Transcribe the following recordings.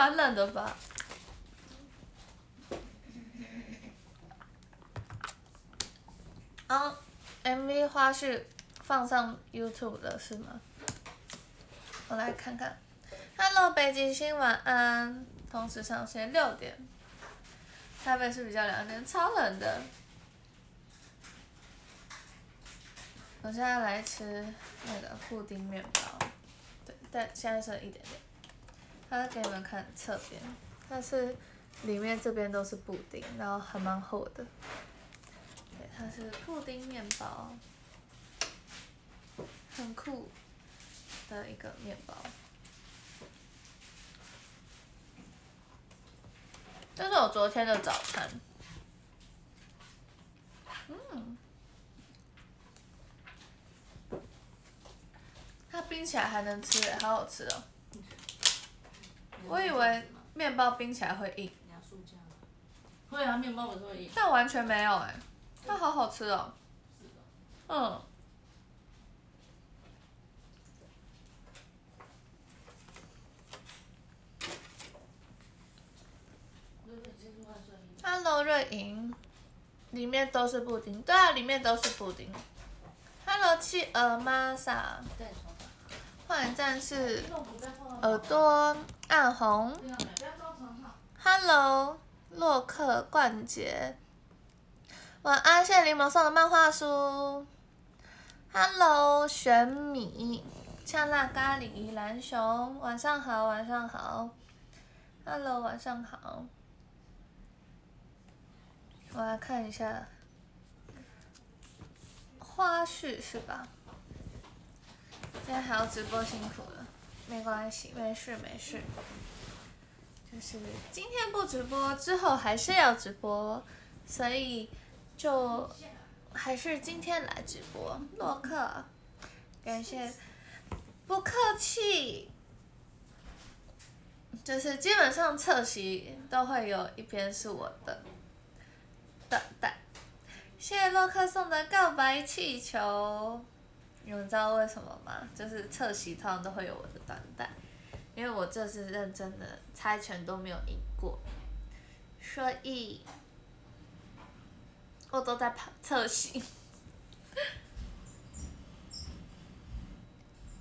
蛮冷的吧？啊，MV 花絮放上 YouTube 了是吗？我来看看。Hello，北极星晚安，同时上线六点。台北是比较凉点，超冷的。我现在来吃那个布丁面包，对，但现在剩一点点。它给你们看侧边，它是里面这边都是布丁，然后还蛮厚的。对，它是布丁面包，很酷的一个面包。这是我昨天的早餐。嗯，它冰起来还能吃，好好吃哦。我以为面包冰起来会硬。会啊，面包不是会硬。但完全没有哎，它好好吃哦。嗯。Hello，瑞莹，里面都是布丁，对啊，里面都是布丁。Hello，企鹅玛莎，幻影战士，耳朵暗红。Hello，洛克冠杰，晚安，谢谢柠檬送的漫画书。Hello，玄米，呛辣咖喱，蓝熊，晚上好，晚上好。Hello，晚上好。我来看一下花絮是吧？今天还要直播辛苦了，没关系，没事没事。就是今天不直播，之后还是要直播，所以就还是今天来直播。洛克，感谢，不客气。就是基本上侧席都会有一边是我的。短带，谢谢洛克送的告白气球。你们知道为什么吗？就是侧席通常都会有我的短带，因为我这次认真的猜拳都没有赢过，所以我都在跑侧席。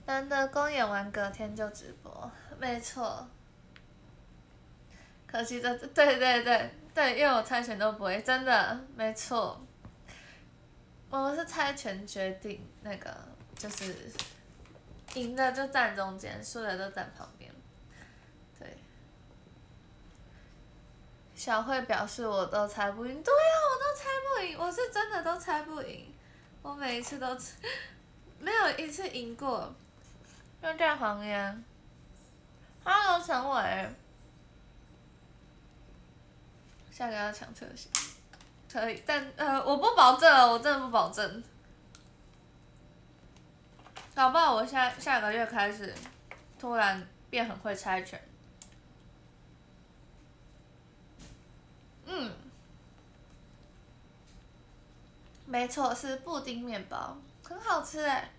难得公演完隔天就直播，没错。可惜这对对对。对，因为我猜拳都不会，真的没错。我们是猜拳决定那个，就是赢的就站中间，输的都站旁边。对。小慧表示我都猜不赢，对呀，我都猜不赢，我是真的都猜不赢，我每一次都没有一次赢过。又在黄烟，Hello 陈伟。下个要抢车型，可以，但呃，我不保证，我真的不保证。搞不好我下下个月开始，突然变很会猜拳。嗯，没错，是布丁面包，很好吃哎。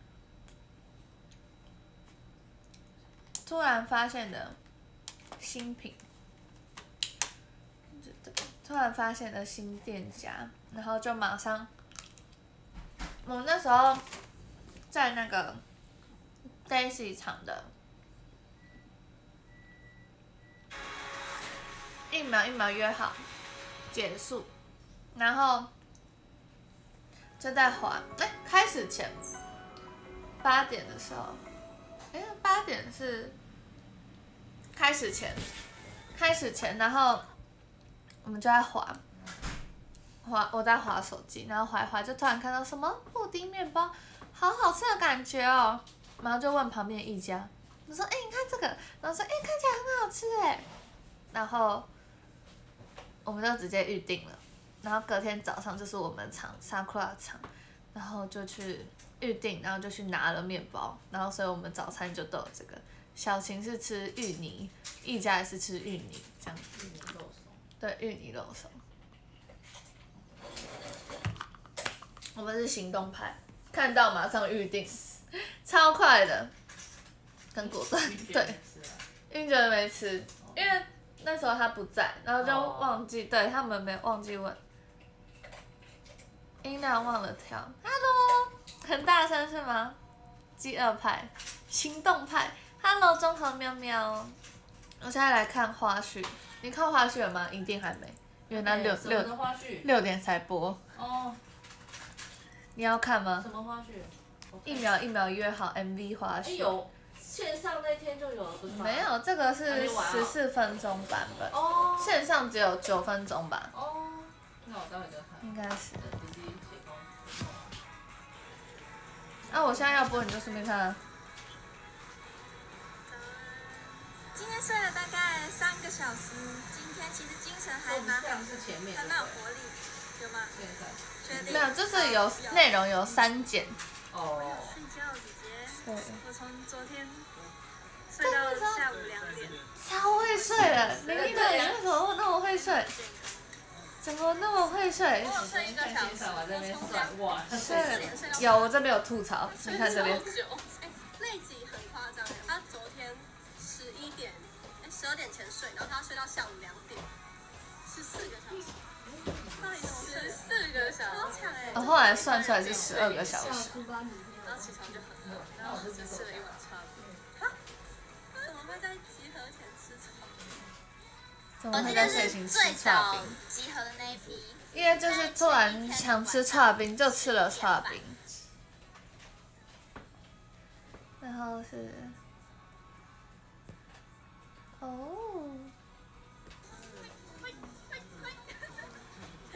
突然发现的新品。突然发现了新店家，然后就马上，我那时候在那个 Daisy 场的，一秒一秒约好结束，然后就在滑，哎，开始前八点的时候，哎，八点是开始前，开始前，然后。我们就在滑，滑我在滑手机，然后滑一滑就突然看到什么布丁面包，好好吃的感觉哦，然后就问旁边一家，我说哎你看这个，然后说哎看起来很好吃哎，然后我们就直接预定了，然后隔天早上就是我们厂沙库拉厂，然后就去预定，然后就去拿了面包，然后所以我们早餐就都有这个，小晴是吃芋泥，一家也是吃芋泥这样。对，芋泥肉松。我们是行动派，看到马上预定，超快的，很果断。对，因为觉得没吃，因为那时候他不在，然后就哦忘记，对他们没忘记问。音量忘了调，Hello，很大声是吗？饥饿派，行动派，Hello，综合喵喵。我现在来看花絮，你看花絮了吗？一定还没，因为那六六？六点才播。哦，你要看吗什？么花絮？一秒一秒约好 MV 花哎絮。有线上那天就有了，不是吗？没有，这个是十四分钟版本，哦线上只有九分钟吧，哦，那我待会再看。应该是。那、我现在要播，你就顺便看啊。今天睡了大概三个小时，今天其实精神还蛮好像，是前面还蛮有活力，有吗？现在。确定？没有，就是有内容有删减。哦。睡觉，姐姐。对，我从昨天睡到下午两点，超会睡的。林一的，你为什么那么会睡？怎么那么会睡？我有睡一个小时，我从算，哇，是有，我这边有吐槽，你看这边。哎，那一集很夸张，他昨天十一点，哎十二点前睡，然后他睡到下午两点，是四个小时。十四个小时！我后来算出来是十二个小时。然后起床就很饿，然后我就只吃了一碗炒饼。啊？怎么会在集合前吃炒？怎么会在睡前吃串冰？集合的那一批。因为就是突然想吃串冰，就吃了串冰。然后是，哦，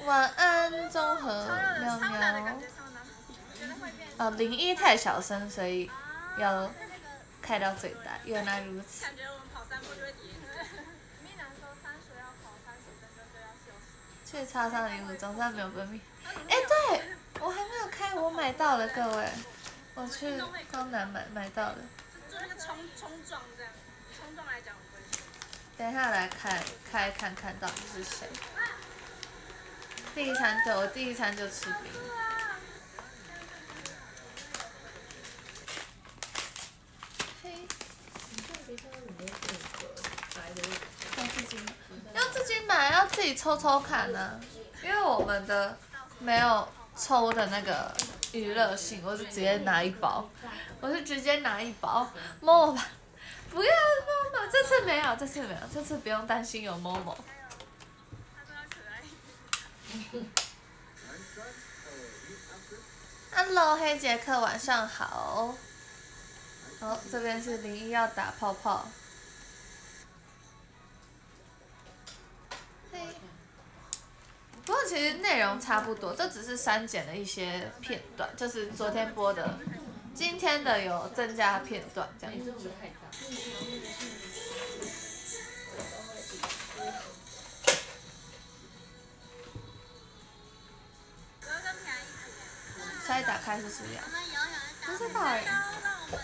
晚安，综合喵喵觉，。超难。我觉得会变。哦，零一太小声，所以啊要开到最大。原来如此。去超商礼物总算没有分泌。哎，对，我还没有开，我买到了，各位，我去光南买买到了。就那个冲冲撞这样，冲撞来讲。等一下来开开看看到底是谁。第一餐对我第一餐就吃饼。要自己买，要自己，抽抽看呢、因为我们的没有抽的那个娱乐性，我就直接拿一包，我是直接拿一包，摸吧。不要摸摸，这次没有，这次没有，这次不用担心有某某。Hello，黑杰克，晚上好。好，这边是零一要打泡泡。嘿。不过其实内容差不多，这只是删减了一些片段，就是昨天播的，今天的有增加片段这样子。的。猜打开是什么样不知道哎让我们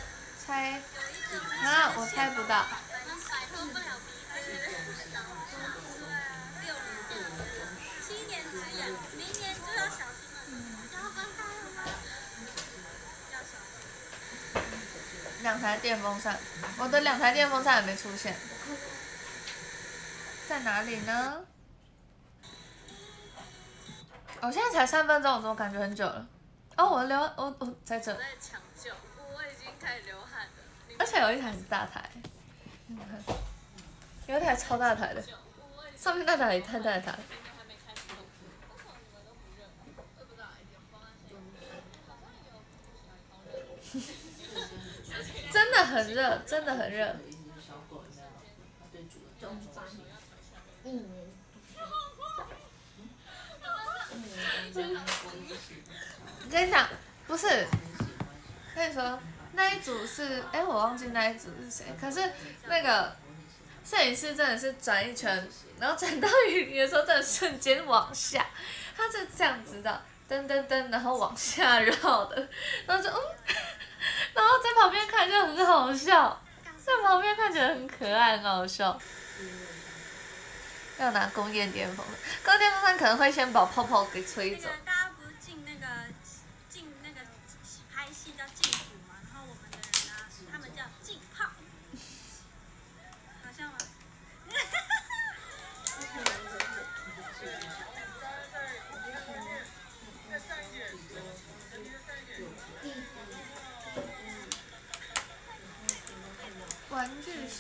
猜啊，我猜不到。两台电风扇，我的两台电风扇还没出现，在哪里呢？我、现在才三分钟，我怎么感觉很久了？哦，我流我我在这。我，在抢救，我已经开始流汗了。而且有一台是大台，有一台超大台的，上面那台也太大台。真的很热，真的很热。小狗我跟你讲，不是，跟你说那一组是，哎，我忘记那一组是谁，可是那个摄影师真的是转一圈，然后转到雨林的时候，真的瞬间往下，他是这样子的，噔噔噔，然后往下绕的，然后就嗯，然后在旁边看就很好笑，在旁边看起来很可爱，很好笑。要拿工业电风扇，工业电风扇可能会先把泡泡给吹走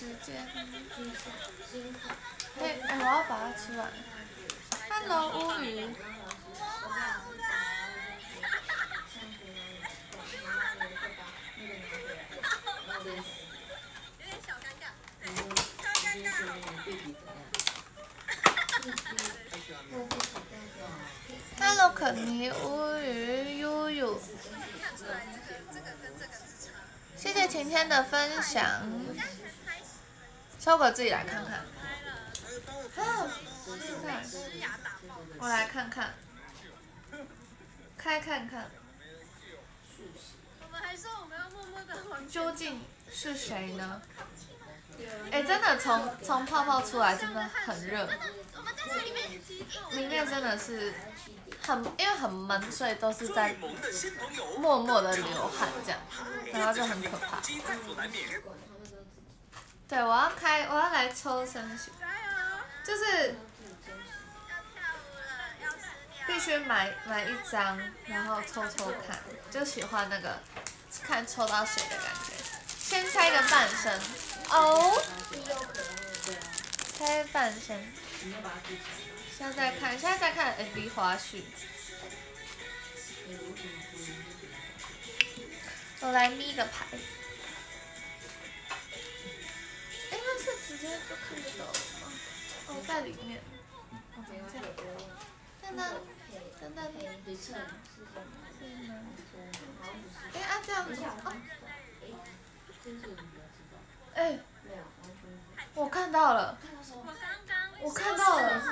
时间。哎哎，我要把它吃完。Hello，乌鱼。有点小尴尬。Hello，肯尼乌鱼悠悠。谢谢晴天的分享，抽个自己来看看。我来看看，开看看，我们还说我们要默默的究竟是谁呢？哎，真的从从泡泡出来真的很热，里面真的是很因为很闷，所以都是在默默的流汗这样，然后就很可怕。对，我要开，我要来抽升血，就是，必须买买一张，然后抽抽看，就喜欢那个看抽到谁的感觉。先猜个半身，哦，猜半身。现在看，现在在看 MV 花絮。我来眯个牌。是直接就看得到了吗？哦，在里面。哦，这样。噔噔噔噔。哎啊，这样子哦。哎，我看到了，我刚刚我看到了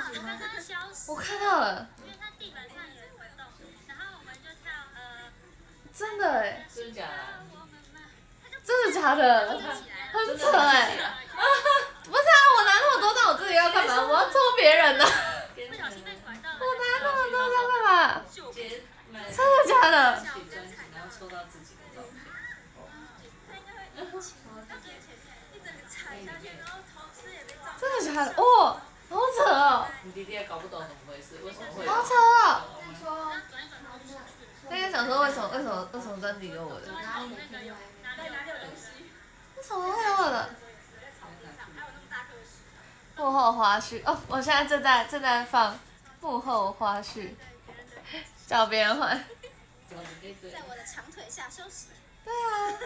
我看到了，因为它地板上也会动，然后我们就跳呃，真的哎，真的假的？真的假的？很扯哎。不是啊，我拿那么多，那我自己要干嘛？我要抽别人的。我拿那么多要干嘛？真的假的？真的假的？哦，好扯哦，你弟弟也搞不懂怎么回事，为什么会？好扯哦。那天想说为什么为什么为什么专辑有我的？为什么会有我的？幕后花絮哦，我现在正在正在放幕后花絮，找别人换。在我的长腿下休息。对啊，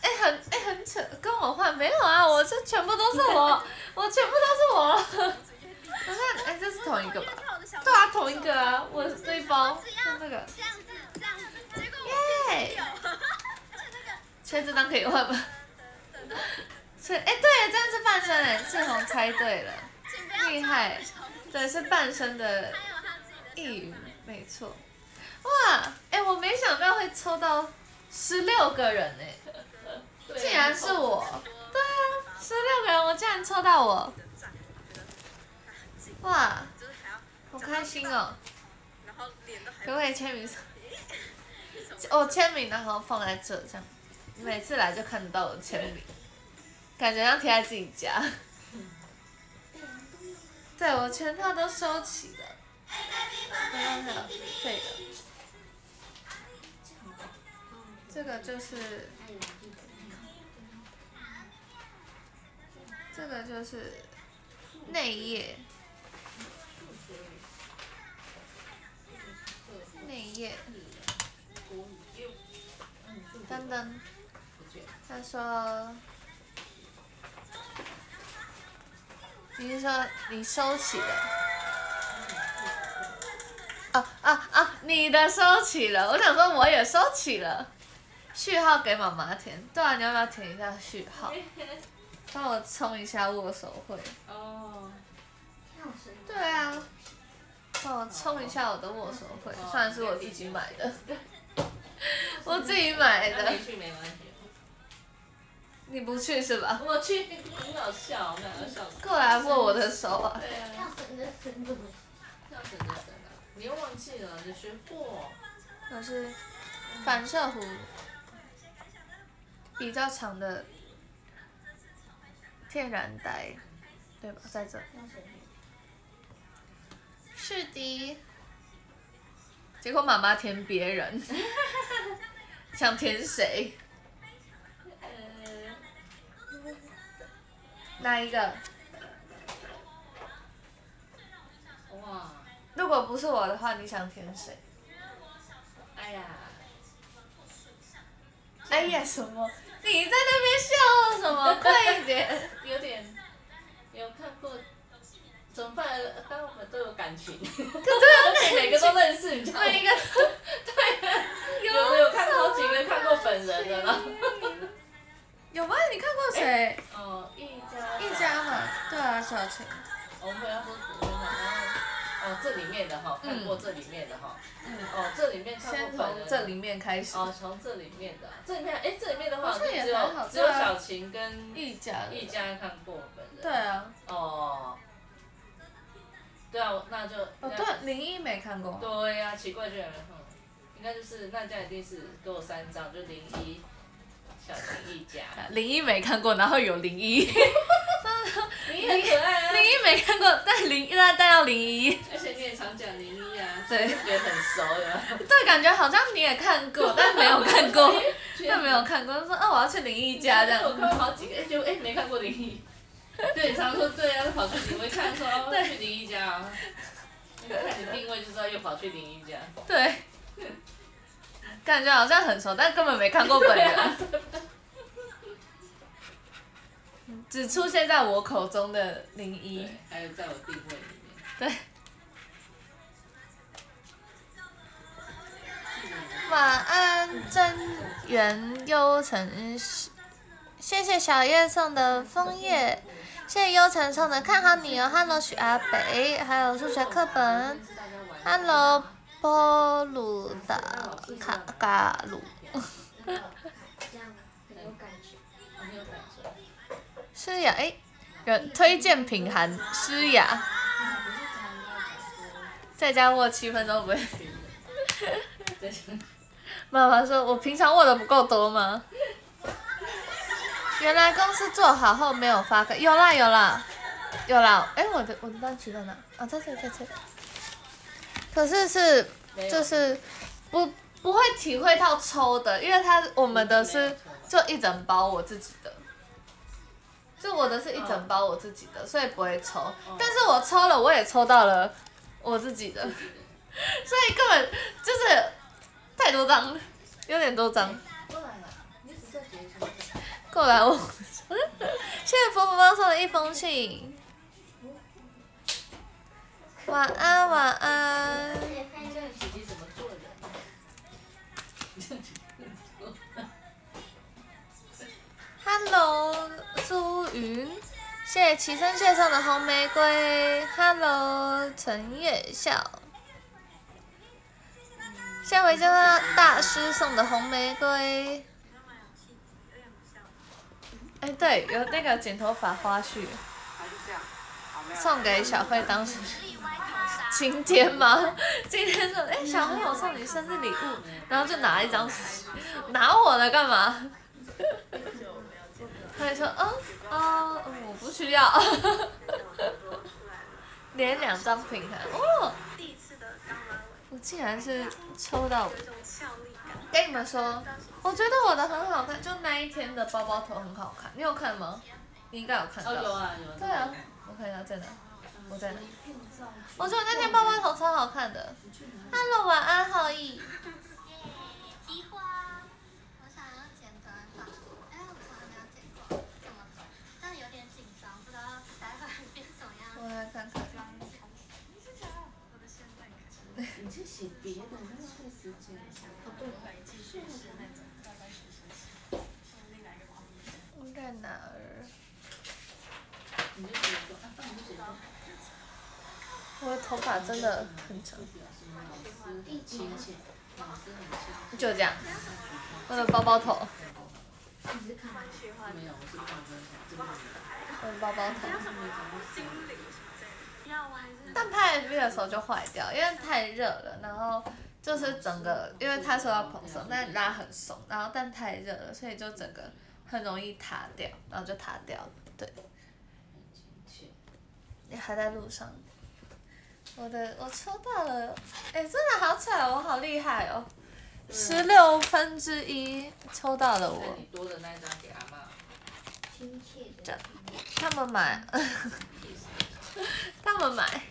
哎、很哎、很扯，跟我换没有啊？我这全部都是我，我全部都是我。我看哎、这是同一个吧？对啊，同一个啊，我这一包跟这个，这样子，这样子，结果我耶、所以这张可以换吗？所以哎、对，这样是半身哎，志宏猜对了，厉害对，是半身的一语，没错。哇，哎、我没想到会抽到十六个人哎、竟然是我，对啊，十六个人，我竟然抽到我，哇，好开心哦！可不可以签名？我签名，然后放在这，这样每次来就看得到我的签名，感觉像贴在自己家。对，我全套都收齐了，然后还有这个，这个就是，这个就是内页，内页，噔噔，他说，你是说你收起了？啊啊啊！你的收起了，我想说我也收起了。序号给妈妈填，对啊，你要不要填一下序号？帮我冲一下握手会。哦，对啊，帮我冲一下我的握手会，虽然是我自己买的，我自己买的没关系。你不去是吧？我去，很好笑，我们两个笑死。过来握我的手啊！对啊，要省就省的绳啊！你又忘记了，你学过。我是反射弧比较长的天然呆，对吧？在这。是的。结果妈妈填别人，想填谁？哪一个？哇，如果不是我的话，你想填谁？哎呀，哎呀，什么？你在那边笑什么？快一点！有点有看过，怎么办？但我们都有感情，每个都认识，你知道吗？每一个 有的有看好几个看过本人的，然后有吗？你看过谁？哦，一家一家嘛，对啊，小晴。我们不要说主人嘛，然后哦这里面的哈，看过这里面的哈，嗯，哦这里面看先从这里面开始。哦从这里面的，这里面哎这里面的话好像也只有只有小晴跟一家。一家看过本人，对啊，哦，对啊，那就哦对，零一没看过。对呀、奇怪居然没看过，应该就是那家一定是给我三张，就零一小林一家，林一没看过，然后有林一，林一很可爱啊，林一没看过，但零但但要零一，而且你也常讲林一啊，对。就觉得很熟的，对，感觉好像你也看过，但没有看过，但没有看过，就说哦我要去林一家。这样。我看过好几个，哎就哎没看过林一，对，常说对啊，跑去你会看说 哦去林一家啊，看你定位就知道又跑去林一家，对，感觉好像很熟，但根本没看过本人，只出现在我口中的零一。对。，还有在我定位里面，对。晚安，真源幽城，谢谢小叶送的枫叶，谢谢幽城送的看好你哦，Hello 许阿北，还有数学课本，Hello 波鲁达卡嘎鲁，这样很有感觉。很有感受。诗雅哎，有推荐品含诗雅，在家握七分钟不会。妈妈说：“我平常握的不够多吗？”原来公司做好后没有发给，有啦有啦，有啦。哎，我的我的单曲在哪？啊，在这在这。可是是就是不不会体会到抽的，因为它我们的是就一整包我自己的，就我的是一整包我自己的，所以不会抽。但是我抽了，我也抽到了我自己的，所以根本就是太多张，有点多张。过来了，你只在结束。过来我，谢谢佛佛帮送的一封信。晚安，晚安。Hello，苏云，谢谢齐声谢送的红玫瑰。Hello，陈月笑，谢谢维京大师送的红玫瑰。哎，对，有那个剪头发花絮，送给小慧当时晴天吗？今天说，哎，小慧，我送你生日礼物，然后就拿一张，拿我的干嘛？他就说，哦哦，嗯我不需要，连两张平衡，哦，我竟然是抽到。跟你们说，我觉得我的很好看，就那一天的包包头很好看，你有看吗？你应该有看到。哦，有啊有。对啊，我看一下在哪，我在哪？我觉得那天包包头超好看的。Hello，晚安，浩毅。提花，我想要剪短发，哎，我从来没有剪过这么短，但有点紧张，不知道待会儿变什么样。我来看看。我的现在感觉。你去写别的，浪费时间。哦对，应该哪儿？你就写说，啊，你就写说。我的头发真的很长。就这样。我的包包头，没有，我是我的包包头。但拍 MV 的时候就坏掉，因为太热了，然后就是整个，因为他说要蓬松，但拉很松，然后但太热了，所以就整个很容易塌掉，然后就塌掉了。对，你还在路上。我的我抽到了，哎、真的好巧哦，我好厉害哦！十六分之一抽到了我，你多的那一张给阿妈。亲切这的。他们买，他们买，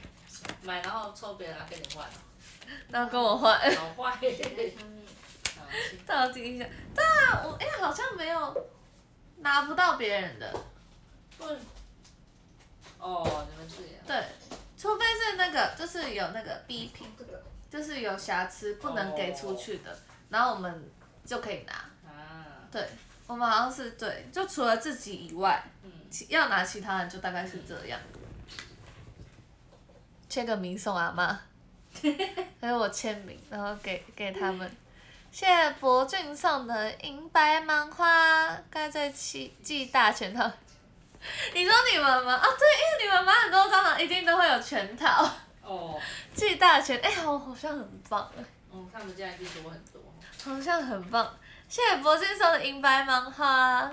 买然后抽别人来跟你换，然后跟我换，好坏。到底一下，对啊，我哎、好像没有拿不到别人的，不哦，你们自己啊。对，除非是那个就是有那个逼品，这个就是有瑕疵不能给出去的，然后我们就可以拿。啊，对，我们好像是对，就除了自己以外，要拿其他人就大概是这样。签个名送阿妈，还有我签名，然后给给他们。谢谢博俊送的银白芒花，该在七季大全套。你说你们吗？啊，对，因为你们买很多蟑螂，一定都会有全套。哦，巨大全，哎、好，好像很棒哎。嗯，他们家一定多很多。好像很棒。谢谢博俊送的银白芒花，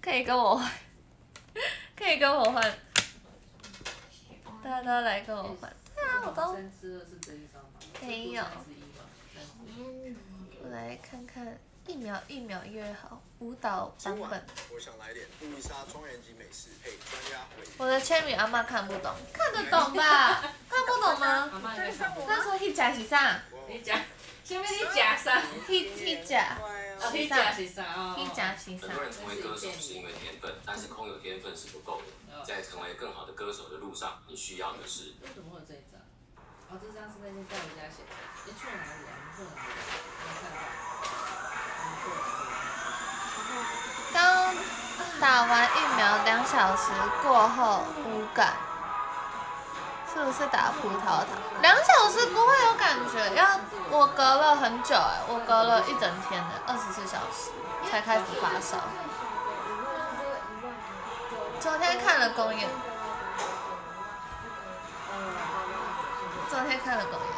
可以跟我换，可以跟我换，大家都来跟我换。对啊，我都？没有我来看看，一秒一秒约好舞蹈版今晚本。我想来点路易莎庄园级美食配专家回我的签名阿妈看不懂，看得懂吧？看不懂吗？阿妈看过。他说迄只是啥？你讲，前面你假啥？迄迄只，哦，你假是啥？哦，迄只是啥？很多人成为歌手是因为天分，但是空有天分是不够的。在成为更好的歌手的路上，你需要的是为什么会有这一张？哦，这张是那天在我家写的。你去了哪里啊？你去了哪里？没看到。刚打完疫苗两小时过后无感，是不是打葡萄糖？两小时不会有感觉，要我隔了很久哎、我隔了一整天的二十四小时才开始发烧。昨天看了公演，昨天看了公演，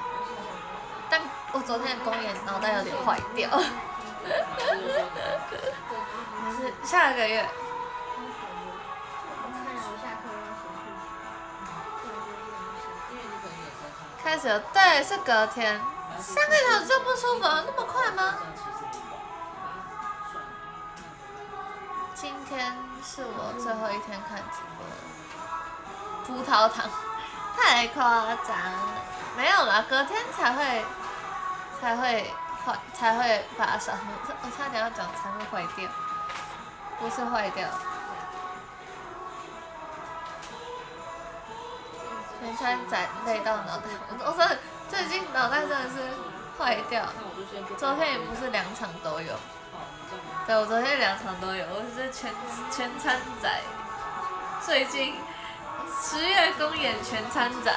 但我昨天的公演脑袋有点坏掉。可是下个月开始有，对，是隔天，三个小时就不舒服了，那么快吗？今天是我最后一天看直播。了，葡萄糖太夸张了，没有啦，隔天才会才会坏才会发烧，我差点要讲才会坏掉，不是坏掉。全川仔累到脑袋，我我真的最近脑袋真的是坏掉。昨天也不是两场都有，对我昨天两场都有，我是全全餐仔。最近十月公演全餐仔，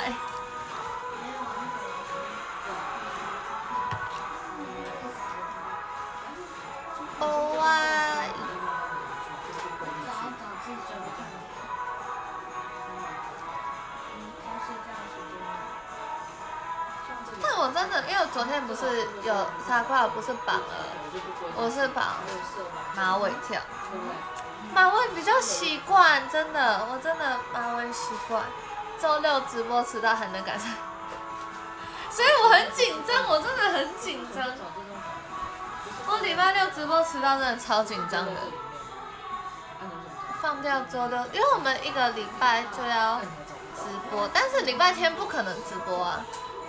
因为我昨天不是有傻瓜，不是绑了，我是绑马尾跳，马尾比较习惯，真的，我真的马尾习惯。周六直播迟到还能赶上，所以我很紧张，我真的很紧张。我礼拜六直播迟到真的超紧张的，放掉周六，因为我们一个礼拜就要直播，但是礼拜天不可能直播啊，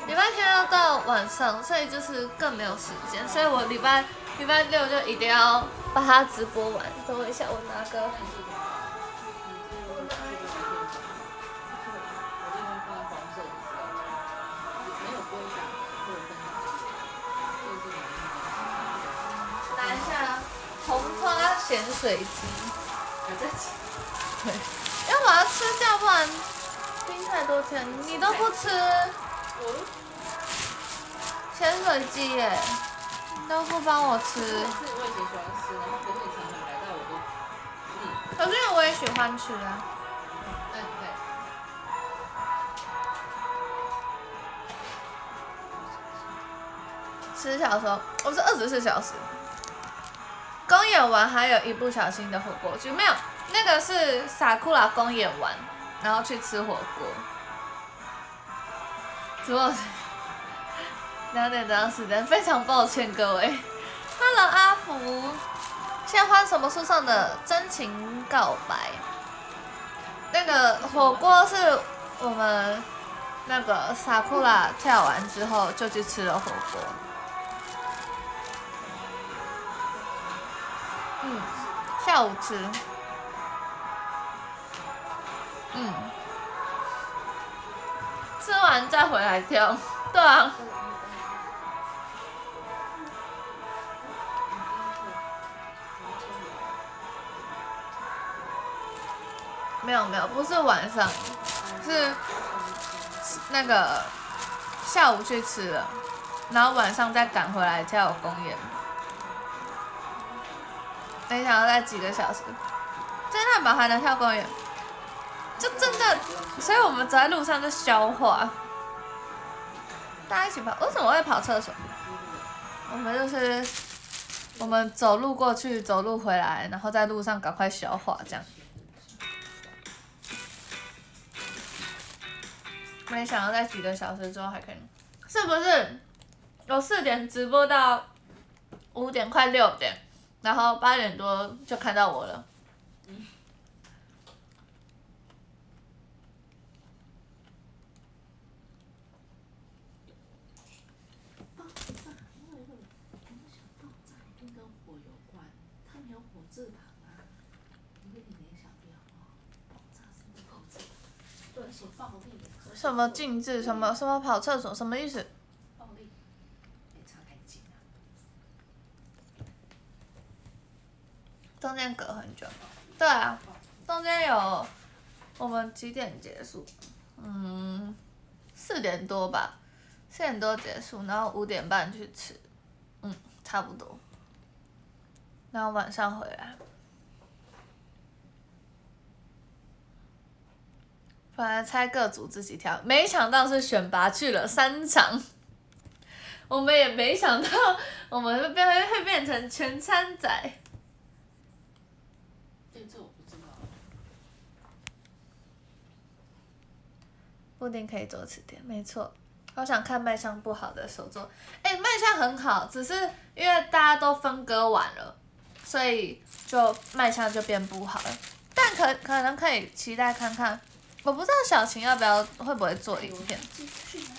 礼拜天要到晚上，所以就是更没有时间，所以我礼拜礼拜六就一定要把它直播完。等我一下，我拿个。拿一下红花咸水鸡，对，要把它吃掉，不然冰太多天，你都不吃。咸水鸡耶，都不帮我吃。可是我也喜欢吃啊。十小时，我是二十四小时。公演完还有一不小心的火锅剧，没有，那个是傻库拉公演完，然后去吃火锅。直播两点多长时间，非常抱歉各位。Hello 阿福，现在花什么树上的真情告白？那个火锅是我们那个萨库拉跳完之后就去吃了火锅。嗯，下午吃。嗯，吃完再回来跳。对啊。没有没有，不是晚上，是那个下午去吃了，然后晚上再赶回来跳公演。没想到在几个小时，在那宝还能跳公园，就真的，所以我们走在路上就消化。大家一起跑，为什么会跑厕所？我们就是我们走路过去，走路回来，然后在路上赶快消化这样。没想到在几个小时之后还可以，是不是？我四点直播到五点快六点，然后八点多就看到我了。爆炸，因为那个我们想爆炸一定跟火有关，它没有火字旁啊，你有点联想不了啊。爆炸是不爆炸，对，而且暴力，什么静置？什么什么跑厕所？什么意思？中间隔很久。对啊，中间有我们几点结束？嗯，四点多吧，四点多结束，然后五点半去吃，嗯，差不多。然后晚上回来。本来猜各组自己挑，没想到是选拔去了三场。我们也没想到我们会变会变成全餐仔。对，这我不知道。布丁可以多吃点，没错。好想看卖相不好的手作，哎、卖相很好，只是因为大家都分割完了，所以就卖相就变不好了。但可可能可以期待看看，我不知道小晴要不要会不会做影片，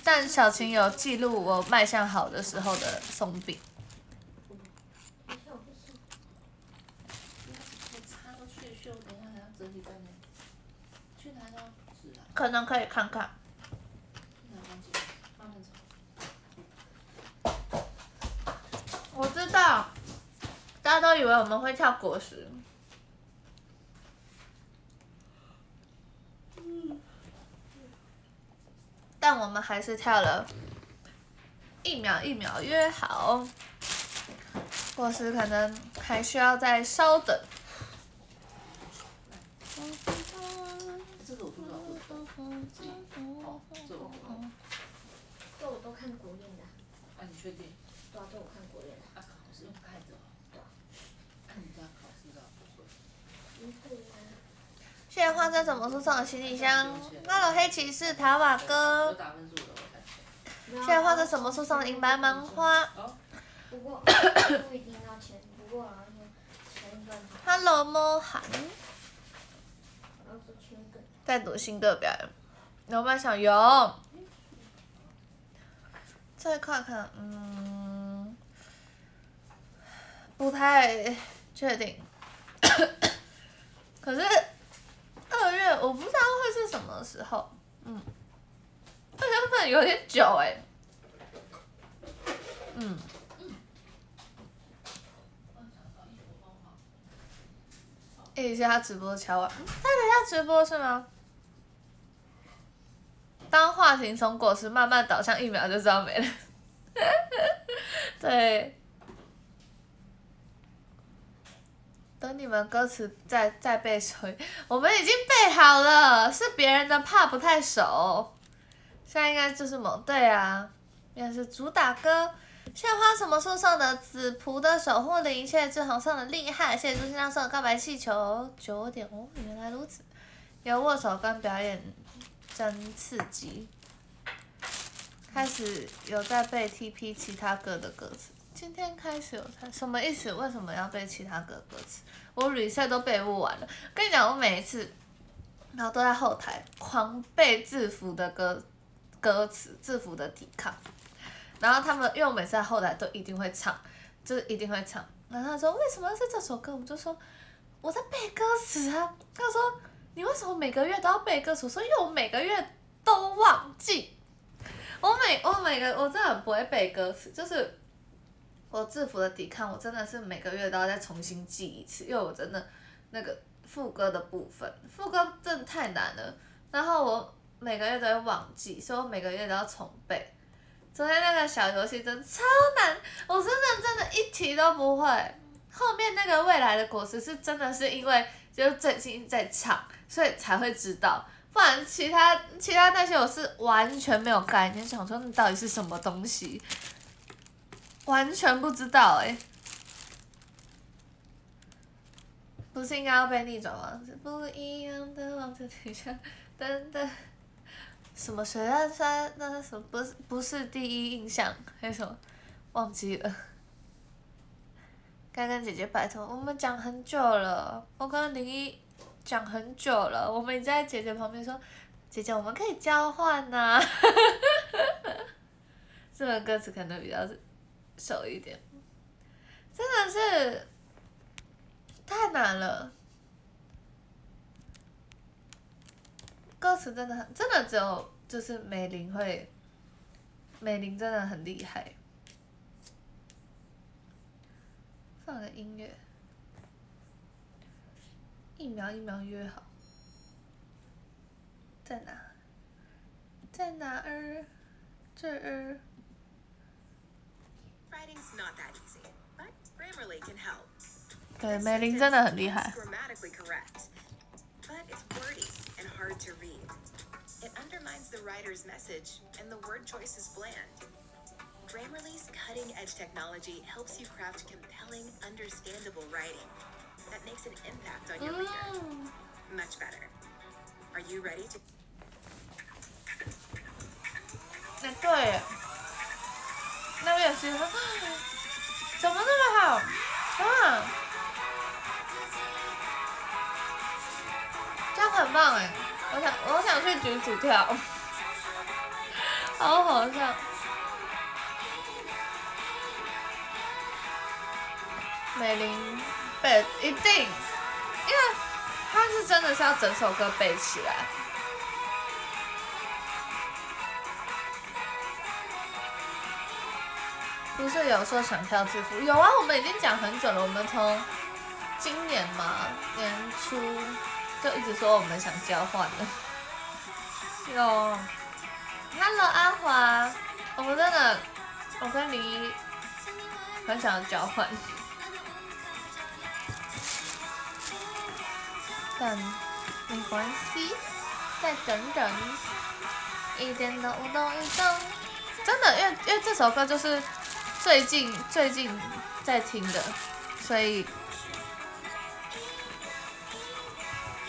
但小晴有记录我卖相好的时候的松饼，可能可以看看。我知道，大家都以为我们会跳果实。但我们还是跳了，一秒一秒约好。或是可能还需要再稍等。这个我不知道会不会自己哦，这我不知道。这我都看国宴的，啊，你确定？对啊，都有看国宴的。啊，考试用看着哦。对啊。那你家考试的不会？不会啊，谢谢花生什么树上的行李箱，Hello 黑骑士塔瓦哥，打分数的，我看起没有谢谢花生什么树上的银白芒花。来。哦，不过 不一定要签，不过好像说签一段好，Hello 摸寒，像是签个。在读新歌表演，有没有想有？这一块看，嗯，不太确定。可是二月我不知道会是什么时候，嗯，二月份有点久哎、嗯，一下直播敲完，他等下直播是吗？当话题从果实慢慢导向疫苗，就知道没了。对，等你们歌词再再背熟，我们已经背好了，是别人的怕不太熟。现在应该就是某对啊，应该是主打歌。现在花什么树上的紫蒲的守护灵，谢谢志恒上的厉害，谢谢朱心亮上的告白气球九点哦，原来如此，有握手跟表演真刺激。开始有在背 TP 其他歌的歌词今天开始有才什么意思？为什么要背其他歌歌词？我 reset 都背不完了。跟你讲，我每一次，然后都在后台狂背制服的歌歌词，制服的抵抗。然后他们，因为我每次在后台都一定会唱，就是一定会唱。然后他说为什么是这首歌？我就说我在背歌词啊。他说你为什么每个月都要背歌词？我说因为我每个月都忘记。我每我每个我真的很不会背歌词，就是我制服的抵抗，我真的是每个月都要再重新记一次，因为我真的那个副歌的部分，副歌真的太难了。然后我每个月都会忘记，所以我每个月都要重背。昨天那个小游戏真的超难，我真的真的一题都不会。后面那个未来的果实是真的是因为就是最近在唱，所以才会知道。不然其他其他那些我是完全没有概念，想说那到底是什么东西，完全不知道哎。不是应该要被逆转王子？不一样的王子底下，等等。什么谁在山？那什么不是不是第一印象还是什么？忘记了。该跟姐姐拜托，我们讲很久了，我跟林一讲很久了，我们也在姐姐旁边说，姐姐我们可以交换呐。这个歌词可能比较熟一点，真的是太难了。歌词真的很，真的只有就是美玲会，美玲真的很厉害。放个音乐，一秒一秒约好，在哪？在哪儿？这儿。Writing's not that easy, but Grammarly can help. 对， This 美玲真的很厉 sentence 害 is。grammatically correct, but it's wordy and hard to read. It undermines the writer's message, and the word choice is bland. Grammarly's cutting-edge technology helps you craft compelling, understandable writing that makes an impact on your reader. 嗯， Much better. Are you ready to 哎对 那边也是，怎么那么好？啊，这样很棒哎！我想，我想去举主跳，好好笑。美玲背一定，因为她是真的是要整首歌背起来。不是有说想跳制服？有啊，我们已经讲很久了。我们从今年嘛年初就一直说我们想交换的。有，Hello 阿华，我们真的，我跟林一很想要交换，但没关系，再等等，一点都不动一动。真的，因为因为这首歌就是最近最近在听的，所以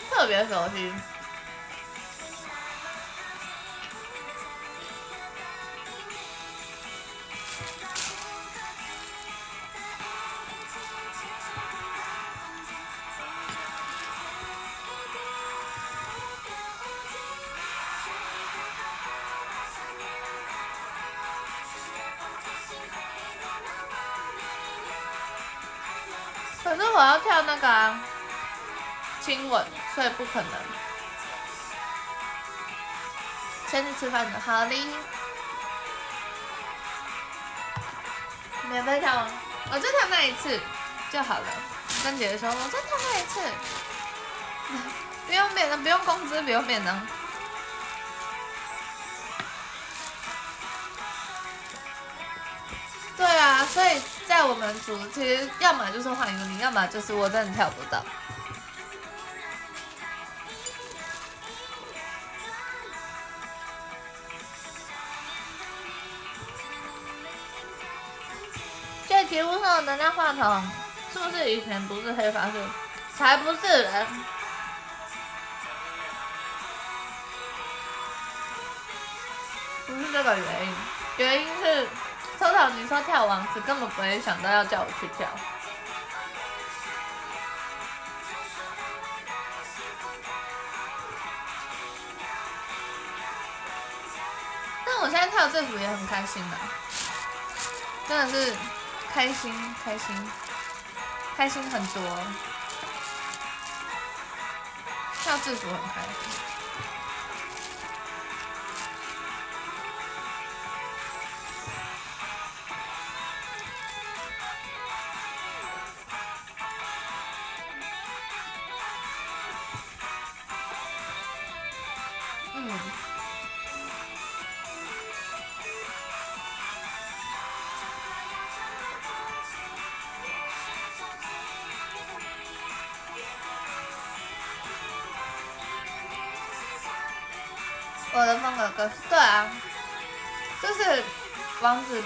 特别熟悉。所以不可能。先去吃饭的，好的。免费跳吗？我就跳那一次就好了。跟姐姐说，我就跳那一次，不用免的，不用工资，不用免的。对啊，所以在我们组，其实要么就是换一个名，要么就是我真的跳不到。这题目上的那话筒是不是以前不是黑发色？才不是人！不是这个原因，原因是头头，你说跳王子，根本不会想到要叫我去跳。但我现在跳这服也很开心的，真的是开心开心开心很多，跳制服很开心。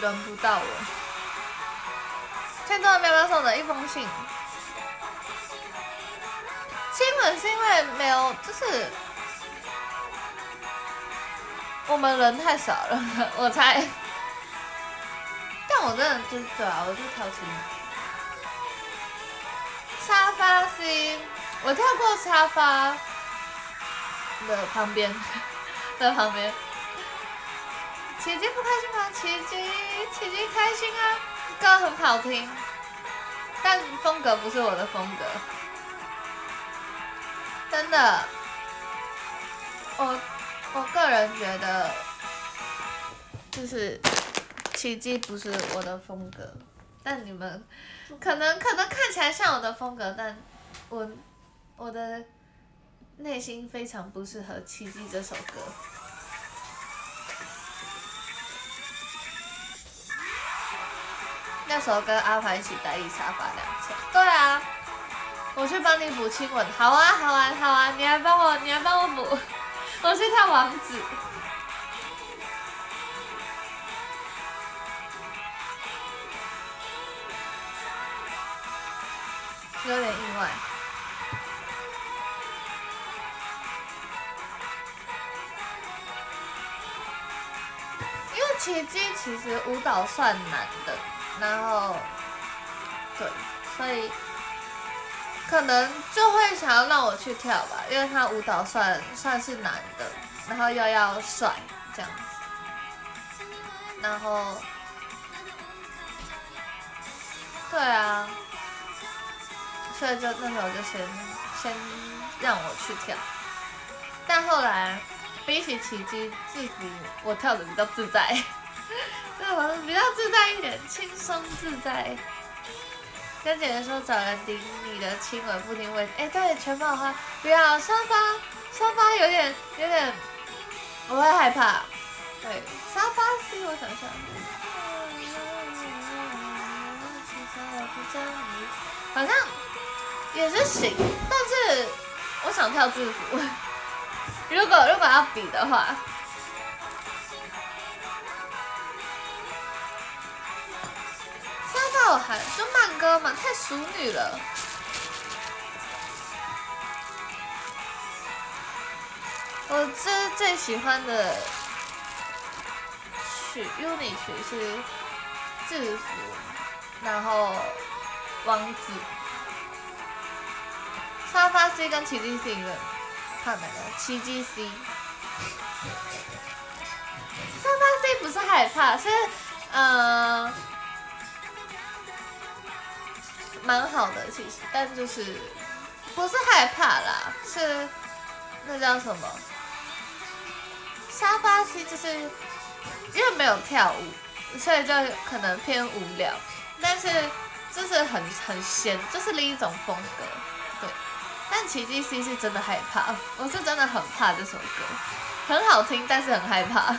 轮不到我。千多喵喵送的一封信，亲吻是因为没有，就是我们人太少了，我猜。但我真的就是对啊，我就挑亲。沙发 C，我跳过沙发的旁边。在旁边，奇迹不开心吗？奇迹，奇迹开心啊！歌很好听，但风格不是我的风格，真的。我我个人觉得，就是奇迹不是我的风格，但你们可能可能看起来像我的风格，但我我的。内心非常不适合《奇迹》这首歌。那时候跟阿凡一起代理沙发两千。对啊，我去帮你补亲吻。好啊，好啊，好啊！你来帮我，你来帮我补。我去跳王子。有点意外。奇迹其实舞蹈算难的，然后，对，所以可能就会想要让我去跳吧，因为他舞蹈算算是难的，然后又要帅这样子，然后，对啊，所以就那时候就先先让我去跳，但后来。比起奇迹制服，我跳的比较自在，对，我比较自在一点，轻松自在。跟姐姐说找人顶你的亲吻不听位置，哎，对，全部花，不要沙发，沙发有点有点，我会害怕。对，沙发是我想想，好像也是行，但是我想跳制服。如果如果要比的话，沙发我还就慢歌嘛，太熟女了。我最最喜欢的曲，UNI 曲是制服，然后王子，沙发 C 跟奇迹 C 的。看哪个？奇迹 C，沙发 C 不是害怕，是呃，蛮好的其实，但就是不是害怕啦，是那叫什么？沙发 C 就是因为没有跳舞，所以就可能偏无聊，但是就是很很仙，就是另一种风格。对但奇迹 C 是真的害怕，我是真的很怕这首歌，很好听，但是很害怕。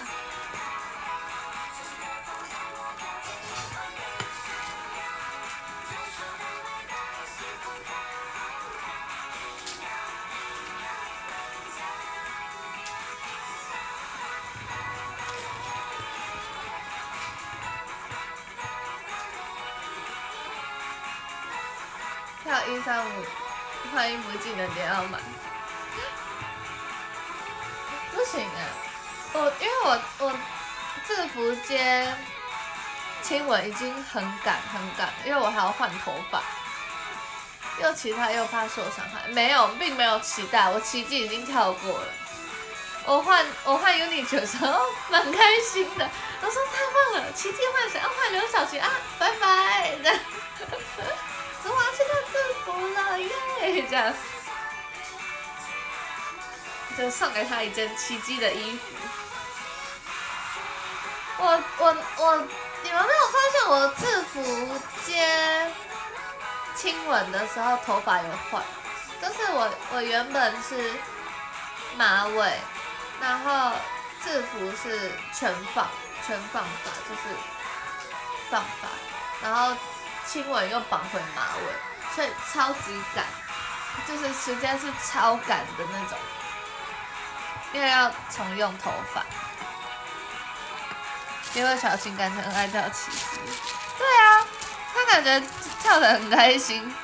一三五。穿衣服技能点要买，不行啊！我因为我我制服街亲吻已经很赶很赶，因为我还要换头发，又其他又怕受伤害，没有，并没有期待，我奇迹已经跳过了。我换我换 UNI 的时候蛮开心的，我说太棒了，奇迹换谁？啊换刘小琪啊，拜拜，这样，就送给他一件奇迹的衣服。我我我，你们没有发现我制服接亲吻的时候头发有换，就是我我原本是马尾，然后制服是全放全放发，就是放发，然后亲吻又绑回马尾，所以超级赶，就是时间是超赶的那种，因为要重用头发。因为小青感觉很爱跳起司，对啊，他感觉跳的很开心，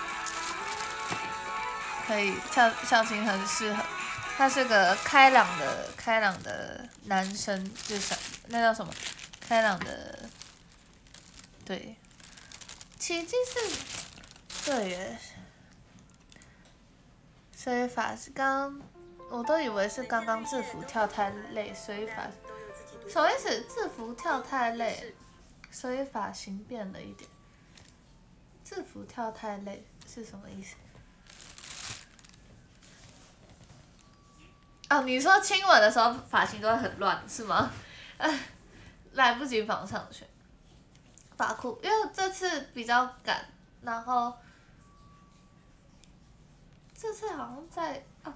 可以跳小青很适合，他是个开朗的开朗的男生，就是那叫什么？开朗的，对，奇迹是，对耶，所以法是刚，我都以为是刚刚制服跳太累，所以法。什么意思？制服跳太累，所以发型变了一点。制服跳太累是什么意思？哦，你说亲吻的时候发型都会很乱是吗？来不及绑上去。发箍，因为这次比较赶，然后这次好像在啊，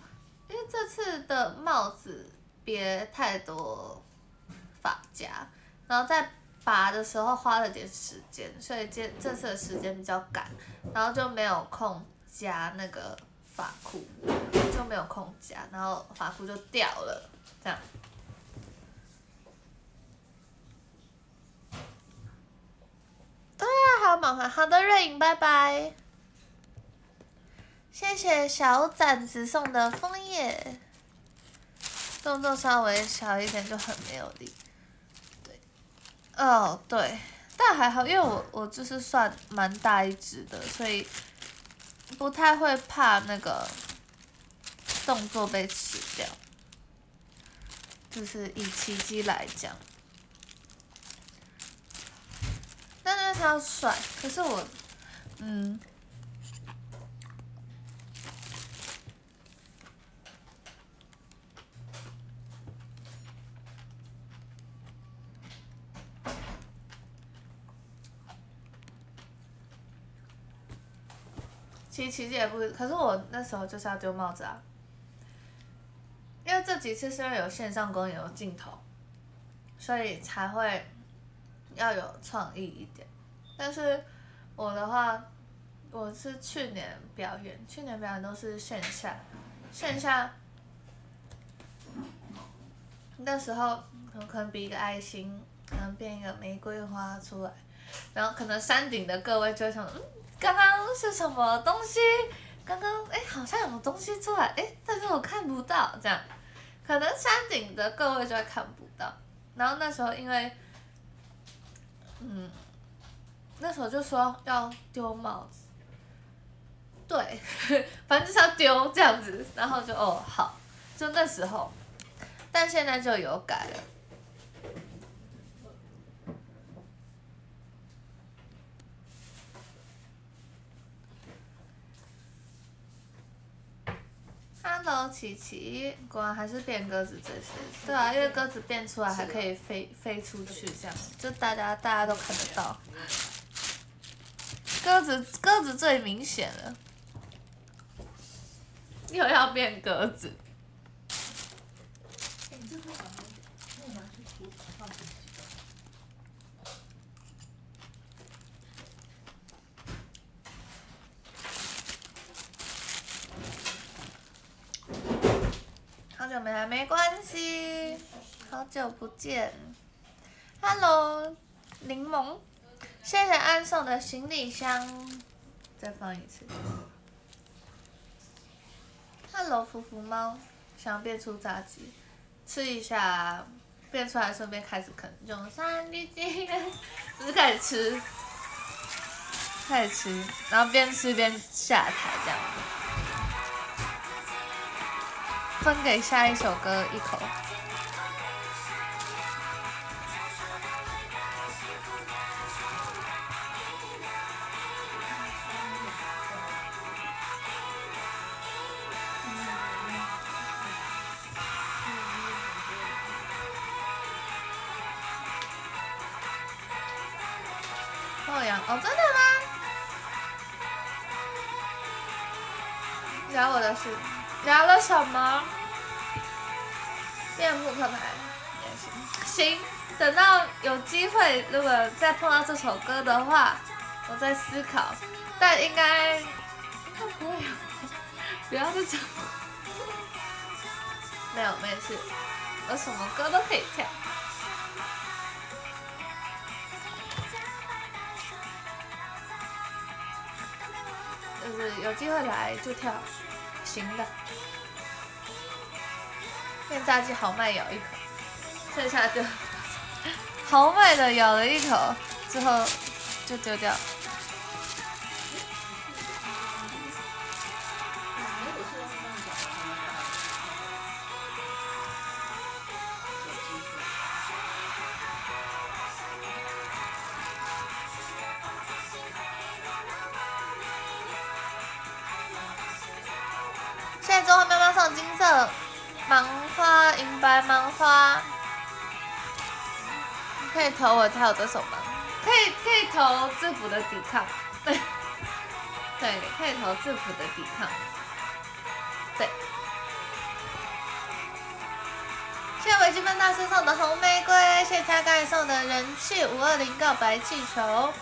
因为这次的帽子别太多。发夹，然后在拔的时候花了点时间，所以这这次的时间比较赶，然后就没有空夹那个发箍，就没有空夹，然后发箍就掉了，这样。对啊，还有满环，好的，瑞影，拜拜。谢谢小展子送的枫叶，动作稍微小一点就很没有力。对哦，对，但还好，因为我我就是算蛮大一只的，所以不太会怕那个动作被吃掉。就是以奇迹来讲，但是他帅，可是我，嗯。其实其实也不，可是我那时候就是要丢帽子啊，因为这几次是因为有线上公演有镜头，所以才会要有创意一点。但是我的话，我是去年表演，去年表演都是线下，线下那时候可能比一个爱心，可能变一个玫瑰花出来，然后可能山顶的各位就想嗯。刚刚是什么东西？刚刚哎，好像有东西出来哎，但是我看不到，这样，可能山顶的各位就会看不到。然后那时候因为，嗯，那时候就说要丢帽子，对，反正就是要丢这样子，然后就哦好，就那时候，但现在就有改了。Hello，琪琪，果然还是变鸽子最是，对啊，因为鸽子变出来还可以飞飞出去，这样就大家大家都看得到。鸽子鸽子最明显了，又要变鸽子。好久没来，没关系。好久不见，Hello，柠檬，谢谢安送的行李箱，再放一次。Hello，福福猫，想变出炸鸡，吃一下，变出来顺便开始啃，就三滴鸡，就是开始吃，开始吃，然后边吃边下台这样子，分给下一首歌一口。机会，如果再碰到这首歌的话，我再思考。但应该应该不会有，不要再讲。没有，没事，我什么歌都可以跳。就是有机会来就跳，行的。面炸鸡豪迈咬一口，剩下就豪迈的咬了一口之后就丢掉。现在之后喵喵上金色芒花、银白芒花，可以投我才有这首吗？可以，可以投制服的抵抗，对，对，可以投制服的抵抗，对。谢谢维基分大师送的红玫瑰，谢谢加盖送的人气五二零告白气球。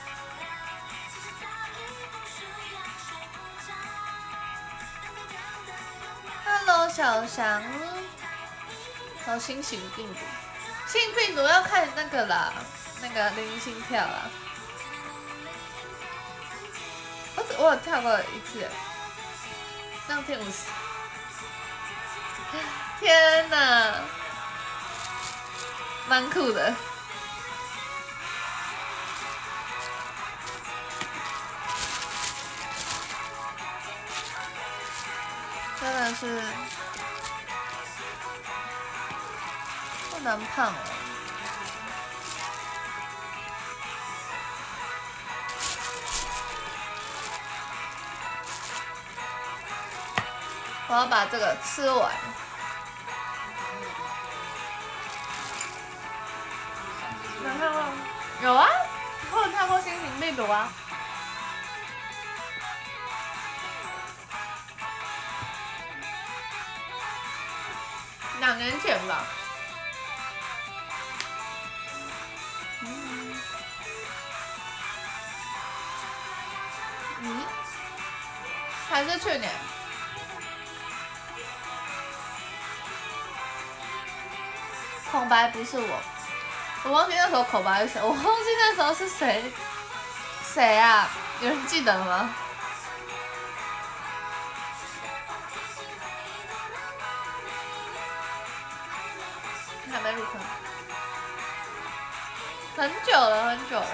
Hello，小翔。好，新型病毒，新病毒要看那个啦，那个零心跳啦。我我有跳过一次，让天五十。天哪，蛮酷的。真的是能胖了。我要把这个吃完。难看过？有啊，我有看过《新型病毒》啊。两年前吧。还是去年？空白不是我，我忘记那时候口白是谁，我忘记那时候是谁，谁啊？有人记得吗？还没入坑，很久了，很久了。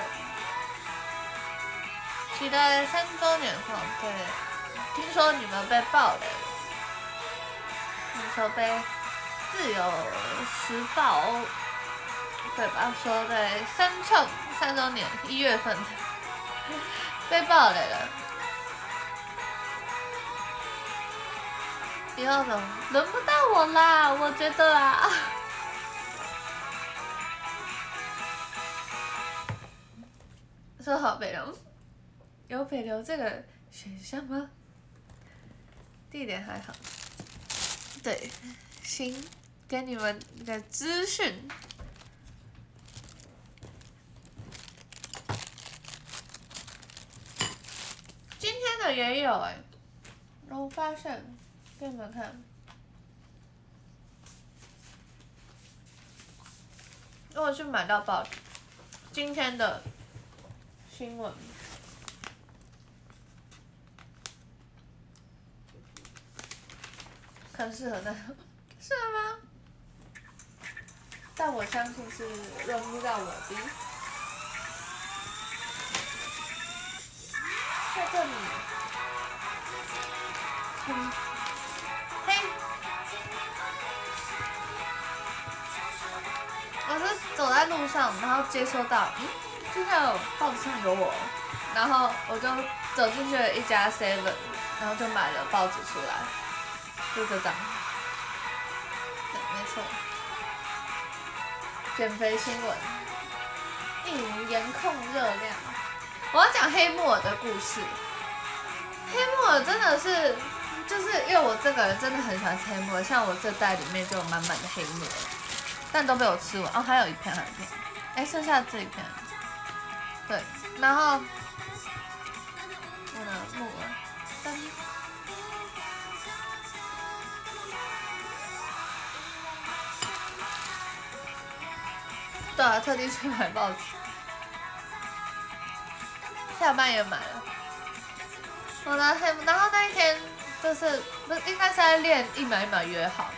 期待三周年放对，听说你们被爆雷了，听说被自由时报对吧？说在三创三周年一月份被爆雷了，以后轮轮不到我啦，我觉得啊。说好北流，有北流这个选项吗？地点还好，对，行，给你们一个资讯。今天的也有哎、我发现，给你们看，我去买到报纸，今天的。新闻，很适合那，是吗？但我相信是轮不到我的。在这里，嘿，我是走在路上，然后接收到，嗯，就像报纸上有我，然后我就走进去了一家 seven，然后就买了报纸出来，就这张，对，没错，减肥新闻，一名严控热量。我要讲黑木耳的故事。黑木耳真的是，就是因为我这个人真的很喜欢吃黑木耳，像我这袋里面就有满满的黑木耳，但都被我吃完。哦，还有一片，还有一片，哎，剩下这一片。对，然后对啊，特地去买报纸。下班也买了，我的黑，然后那一天就是不应该是在练一秒一秒约好，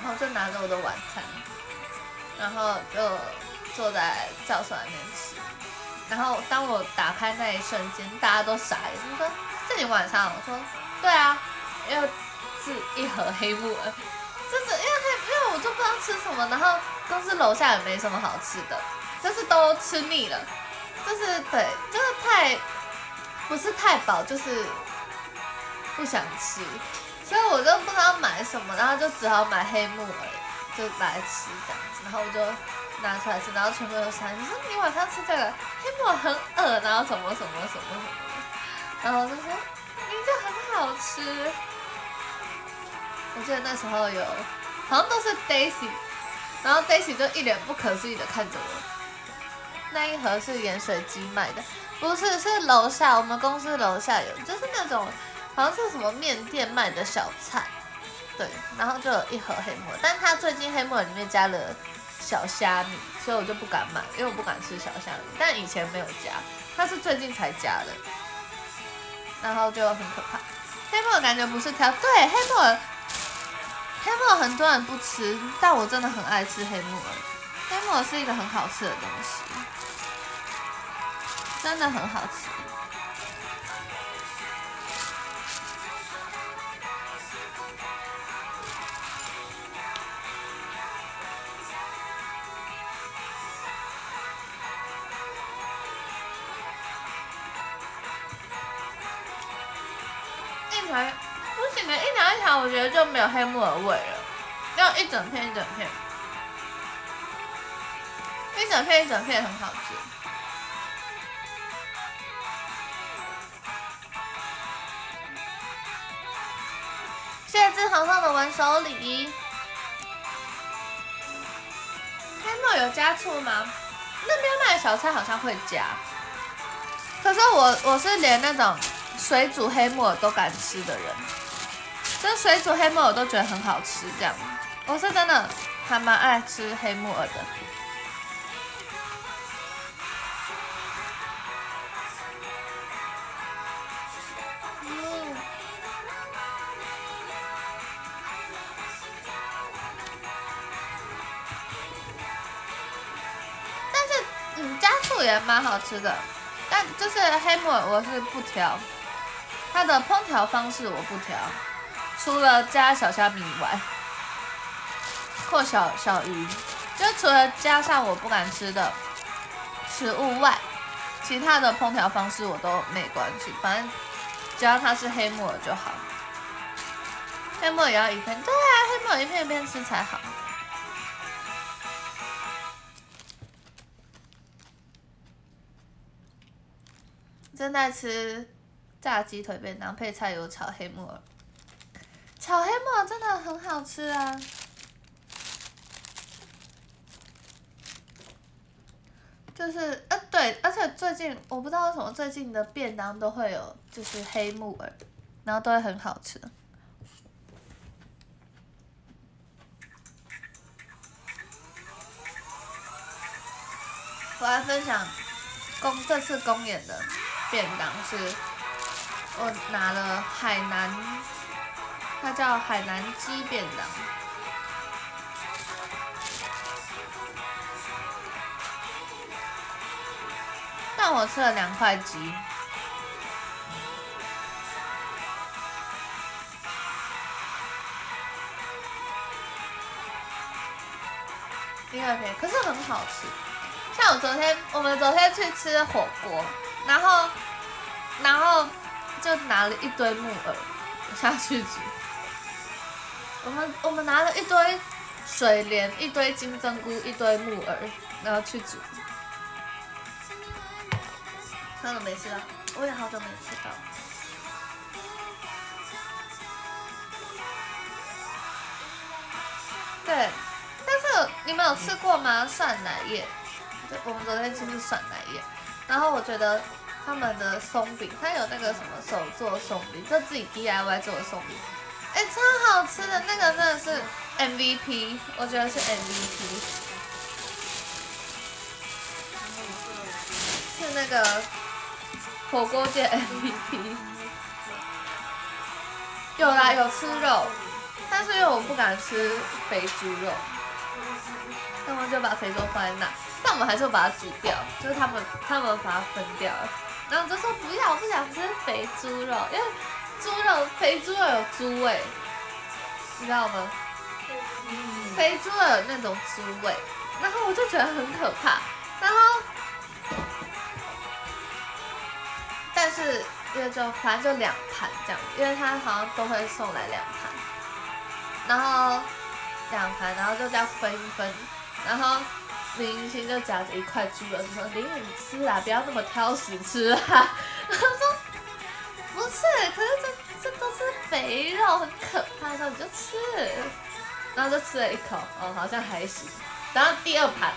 然后就拿着我的晚餐，然后就坐在教室里面吃，然后当我打开那一瞬间，大家都傻眼，就说是你晚餐？我说对啊，要是一盒黑木耳，就是因为黑，因为我就不知道吃什么，然后公司楼下也没什么好吃的，就是都吃腻了。就是对，就是太不是太饱，就是不想吃，所以我就不知道买什么，然后就只好买黑木耳，就来吃这样子，然后我就拿出来吃，然后全部都说你说你晚上吃这个黑木耳很饿，然后什么什么什么什么，然后就说明明就很好吃。我记得那时候有好像都是 Daisy，然后 Daisy 就一脸不可思议的看着我。那一盒是盐水鸡卖的，不是，是楼下我们公司楼下有，就是那种好像是什么面店卖的小菜，对，然后就有一盒黑木耳，但他最近黑木耳里面加了小虾米，所以我就不敢买，因为我不敢吃小虾米，但以前没有加，他是最近才加的，然后就很可怕。黑木耳感觉不是挑，对，黑木耳，黑木耳很多人不吃，但我真的很爱吃黑木耳，黑木耳是一个很好吃的东西。真的很好吃。一条一条一条，我觉得就没有黑木耳味了，要一整片一整片，一整片一整片很好吃。谢志航上的文手礼，黑木耳有加醋吗？那边卖的小菜好像会加，可是我我是连那种水煮黑木耳都敢吃的人，就水煮黑木耳我都觉得很好吃，这样，我是真的还蛮爱吃黑木耳的。也蛮好吃的，但就是黑木耳我是不挑，它的烹调方式我不挑，除了加小虾米以外，或小小鱼，就除了加上我不敢吃的食物外，其他的烹调方式我都没关系，反正只要它是黑木耳就好。黑木耳也要一片，对啊，黑木耳一片一片吃才好。正在吃炸鸡腿便当，配菜油炒黑木耳，炒黑木耳真的很好吃啊！就是呃对，而且最近我不知道为什么最近的便当都会有就是黑木耳，然后都会很好吃。我来分享公这次公演的。便当是，我拿了海南，它叫海南鸡便当，但我吃了两块鸡。另外一，可是很好吃。像我昨天，我们昨天去吃火锅，然后，然后就拿了一堆木耳下去煮。我们我们拿了一堆水莲、一堆金针菇、一堆木耳，然后去煮。真的没吃了，我也好久没吃到。对，但是你们有吃过吗？蒜奶叶，对，我们昨天吃的是蒜奶叶，然后我觉得他们的松饼，它有那个什么手做松饼，就自己 DIY 做的松饼，哎，超好吃的，那个真的是 MVP，我觉得是 MVP，是那个火锅店 MVP。有啦，有吃肉，但是因为我不敢吃肥猪肉，他们就把肥肉放在那，但我们还是把它煮掉，就是他们他们把它分掉了，然后就说不要，我不想吃肥猪肉，因为猪肉肥猪肉有猪味，你知道吗？肥猪肉有那种猪味，然后我就觉得很可怕，然后，但是因为就反正就两盘这样，因为他好像都会送来两盘，然后两盘，然后就这样分一分，然后明星就夹着一块猪肉，就说：“林雨你吃啦，不要那么挑食吃啦。”然后说：“不是，可是这这都是肥肉，很可怕的，你就吃。”然后就吃了一口，哦，好像还行。然后第二盘，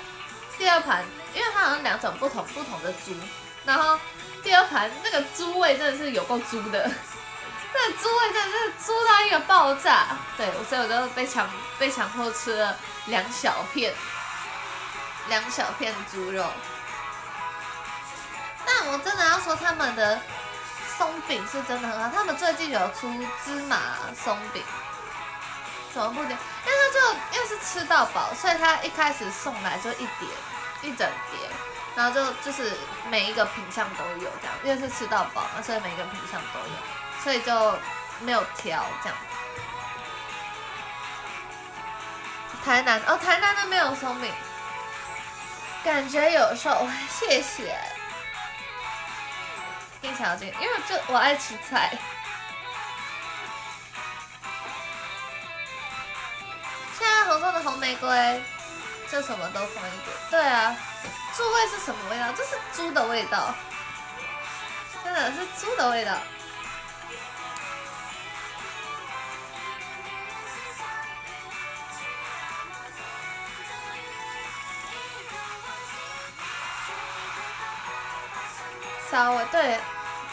第二盘，因为它好像两种不同不同的猪，然后第二盘那个猪味真的是有够猪的，那个猪味真的是猪到一个爆炸。对，所以我就被强被强迫吃了两小片，两小片猪肉。但我真的要说他们的松饼是真的很好，他们最近有出芝麻松饼。怎么不点？因为他就因为是吃到饱，所以他一开始送来就一碟一整碟，然后就就是每一个品相都有这样，因为是吃到饱嘛，所以每一个品相都有，所以就没有挑这样。台南哦，台南的没有松饼，感觉有瘦，谢谢。一条筋，因为就我爱吃菜。现在红色的红玫瑰，就什么都放一点。对啊，猪味是什么味道？这是猪的味道，真的是猪的味道。骚味，对，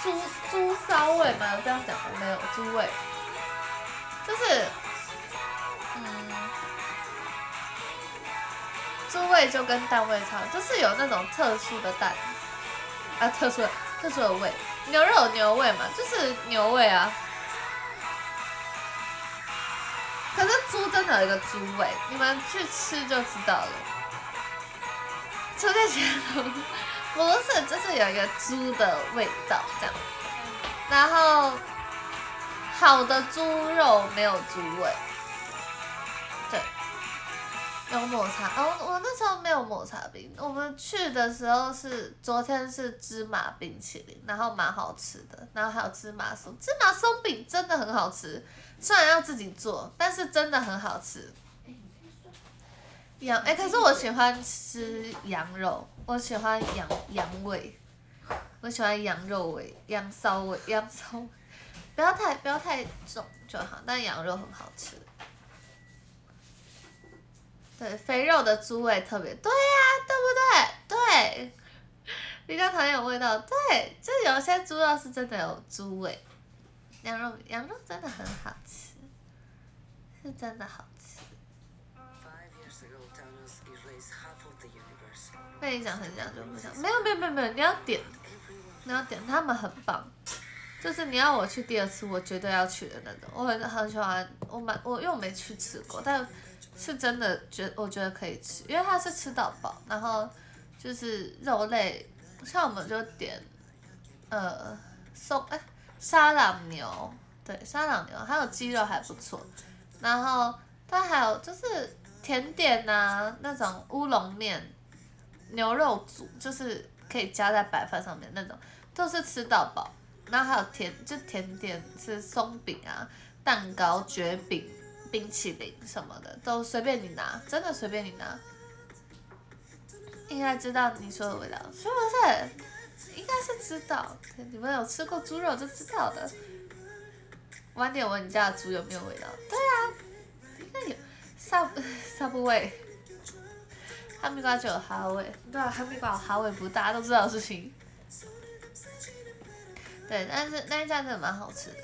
猪猪骚味吗？有这样讲？没有，猪味，就是，嗯，猪味就跟蛋味差，就是有那种特殊的蛋，啊，特殊的特殊的味。牛肉牛味嘛，就是牛味啊。可是猪真的有一个猪味，你们去吃就知道了。猪在前头。不是，就是有一个猪的味道这样，然后好的猪肉没有猪味，对，有抹茶哦，我那时候没有抹茶冰，我们去的时候是昨天是芝麻冰淇淋，然后蛮好吃的，然后还有芝麻松，芝麻松饼真的很好吃，虽然要自己做，但是真的很好吃。羊哎、可是我喜欢吃羊肉，我喜欢羊羊味，我喜欢羊肉味、羊骚味、羊骚味，不要太不要太重就好，但羊肉很好吃。对，肥肉的猪味特别，对呀、对不对？对，比较讨厌有味道，对，就有些猪肉是真的有猪味，羊肉羊肉真的很好吃，是真的好吃。被你讲成这样就不想，没有没有没有没有，你要点，你要点，他们很棒，就是你要我去第二次，我绝对要去的那种，我很很喜欢，我蛮我因为我没去吃过，但是真的觉我觉得可以吃，因为它是吃到饱，然后就是肉类像我们就点呃松哎沙朗牛，对沙朗牛，还有鸡肉还不错，然后它还有就是甜点呐、那种乌龙面、牛肉煮，就是可以加在白饭上面那种，都是吃到饱。然后还有甜，就甜点是松饼啊、蛋糕、卷饼、冰淇淋什么的，都随便你拿，真的随便你拿。应该知道你说的味道，是不是？应该是知道，你们有吃过猪肉就知道的。晚点闻你家的猪有没有味道？对啊，应该有。Sub Subway，哈密瓜就有哈味，对啊，哈密瓜有哈味，不是大家都知道的事情。对，但是那一家真的蛮好吃的。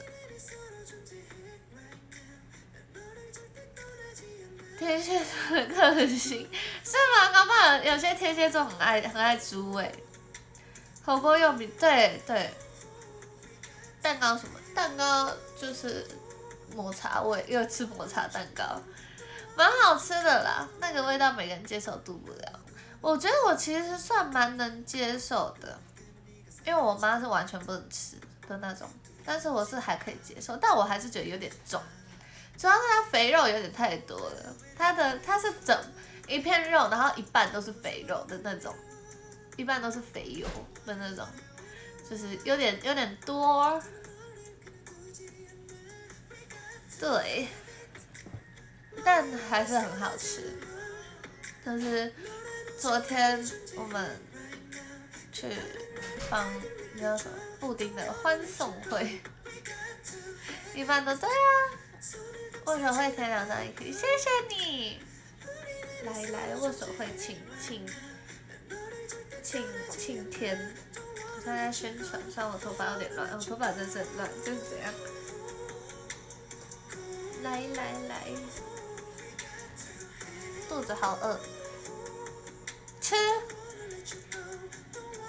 天蝎座的个性是吗？搞不好有些天蝎座很爱很爱猪味。火锅用品，对对。蛋糕什么？蛋糕就是抹茶味，又吃抹茶蛋糕，蛮好吃的啦。那个味道每个人接受度不了。我觉得我其实算蛮能接受的，因为我妈是完全不能吃的那种，但是我是还可以接受，但我还是觉得有点重。主要是它肥肉有点太多了，它的它是整一片肉，然后一半都是肥肉的那种，一半都是肥油的那种，就是有点有点多。对，但还是很好吃。就是昨天我们去帮那叫什么布丁的欢送会，一般都对啊。握手会前两张也可以，谢谢你。来来，握手会请请请请天。我现在宣传，虽然我头发有点乱，我头发真是很乱，就是这样。来来来，肚子好饿，吃。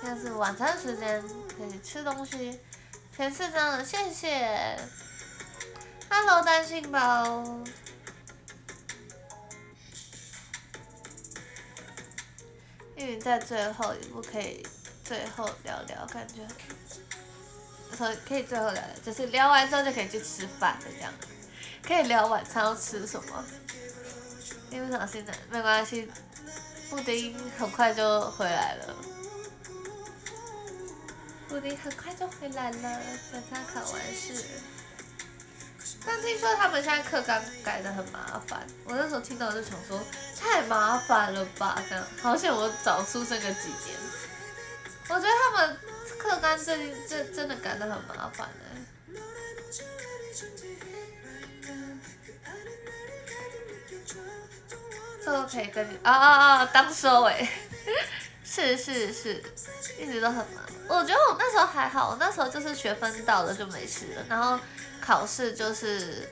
现在是晚餐时间，可以吃东西。前四张了，谢谢。Hello，单信包。因为在最后一步可以最后聊聊，感觉，所以可以最后聊聊，就是聊完之后就可以去吃饭的这样，可以聊晚餐要吃什么。因为想现在没关系，布丁很快就回来了，布丁很快就回来了，等他考完试。但听说他们现在课纲改的很麻烦，我那时候听到就想说太麻烦了吧，这样好像我早出生个几年。我觉得他们课纲最近这真的改的很麻烦呢。这个可以跟你啊啊啊当收尾，是是是，一直都很忙。我觉得我那时候还好，我那时候就是学分到了就没事了，然后。考试就是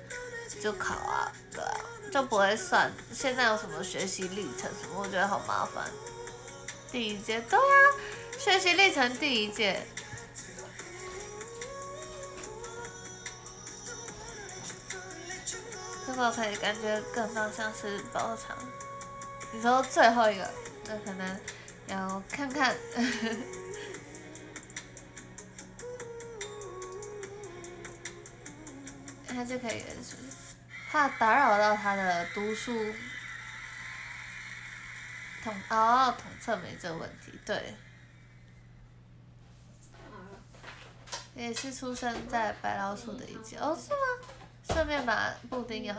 就考啊，对啊，就不会算。现在有什么学习历程什么，我觉得好麻烦。第一届对啊，学习历程第一届，这个可以感觉更方向是包场。你说最后一个，那可能要看看。他就可以怕打扰到他的读书。统哦，统测没这个问题，对。也是出生在白老鼠的一届，哦是吗？顺便把布丁要，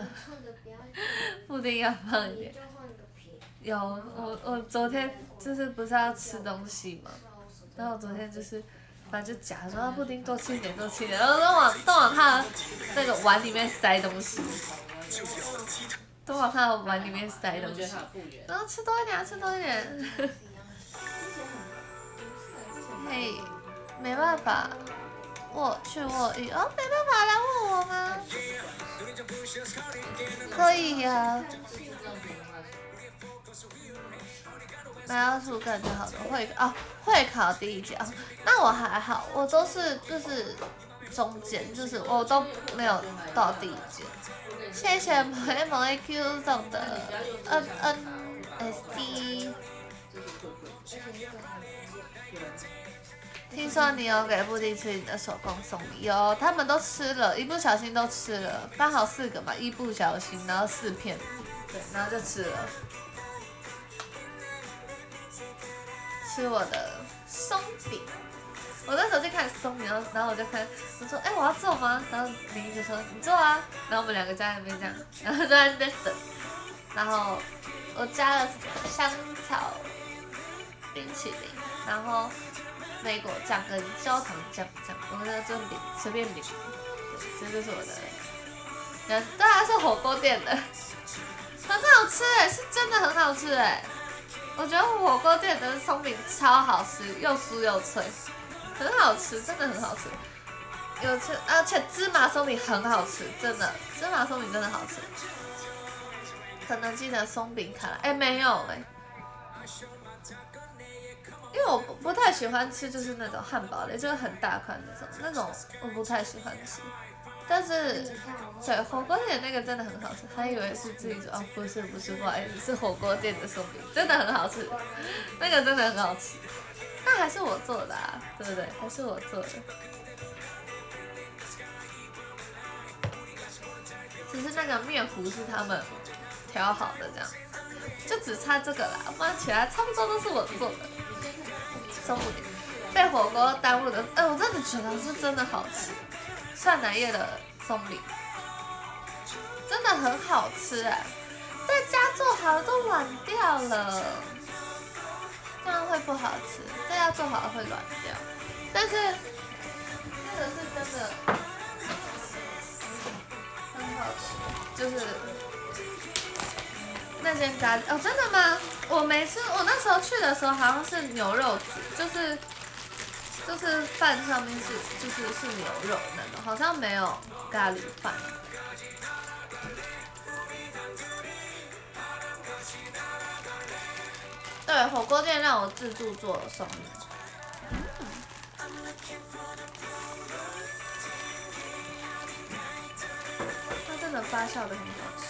布丁要放一点。有我我昨天就是不是要吃东西嘛，然后昨天就是。反正就假说布丁多吃一点，多吃一点，然后 都往都往他那个碗里面塞东西，都往他的碗里面塞东西，然后吃多一点，啊吃多一点。嘿，没办法，我去卧浴哦，没办法来问我吗？可以呀。老鼠感觉好的会哦，会考第一届哦，那我还好，我都是就是中间，就是我都没有到第一届。谢谢 M M A Q 送的 N N S D。听说你有给布丁吃你的手工送礼，有，他们都吃了，一不小心都吃了，刚好四个嘛，一不小心，然后四片，对，然后就吃了。吃我的松饼，我那时候就看松饼，然后然后我就看，我说，哎、我要做吗？然后林就说你做啊，然后我们两个在那边这样，然后就在那边等，然后我加了香草冰淇淋，然后美果酱跟焦糖酱酱，我们就淋随便淋，对，这就是我的，呃，当然是火锅店的，很好吃哎，是真的很好吃哎。我觉得火锅店的松饼超好吃，又酥又脆，很好吃，真的很好吃。有吃，而且芝麻松饼很好吃，真的，芝麻松饼真的好吃。肯德基的松饼卡，哎没有哎，因为我不不太喜欢吃就是那种汉堡类，就是很大块那种，那种我不太喜欢吃。但是，对火锅店那个真的很好吃，还以为是自己做哦，不是不是，不好意思，是火锅店的松饼，真的很好吃，那个真的很好吃。那还是我做的啊，对不对？还是我做的，只是那个面糊是他们调好的，这样，就只差这个啦，不然其他差不多都是我做的。松饼被火锅耽误的，哎、我真的觉得是真的好吃。蒜奶叶的松饼真的很好吃哎，在家做好了都软掉了，这样会不好吃。在家做好了会软掉，但是这个是真的很好吃，就是那间咖喱哦，真的吗？我没吃，我那时候去的时候好像是牛肉煮，就是。就是饭上面是就是是牛肉那，好像没有咖喱饭。对，火锅店让我自助做松饼。它真的发酵的很好吃。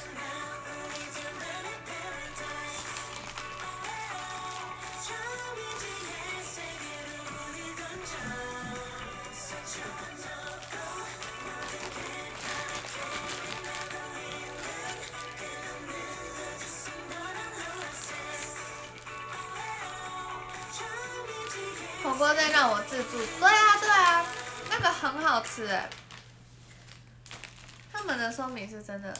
锅店让我自助，对啊对啊，那个很好吃哎。他们的松饼是真的，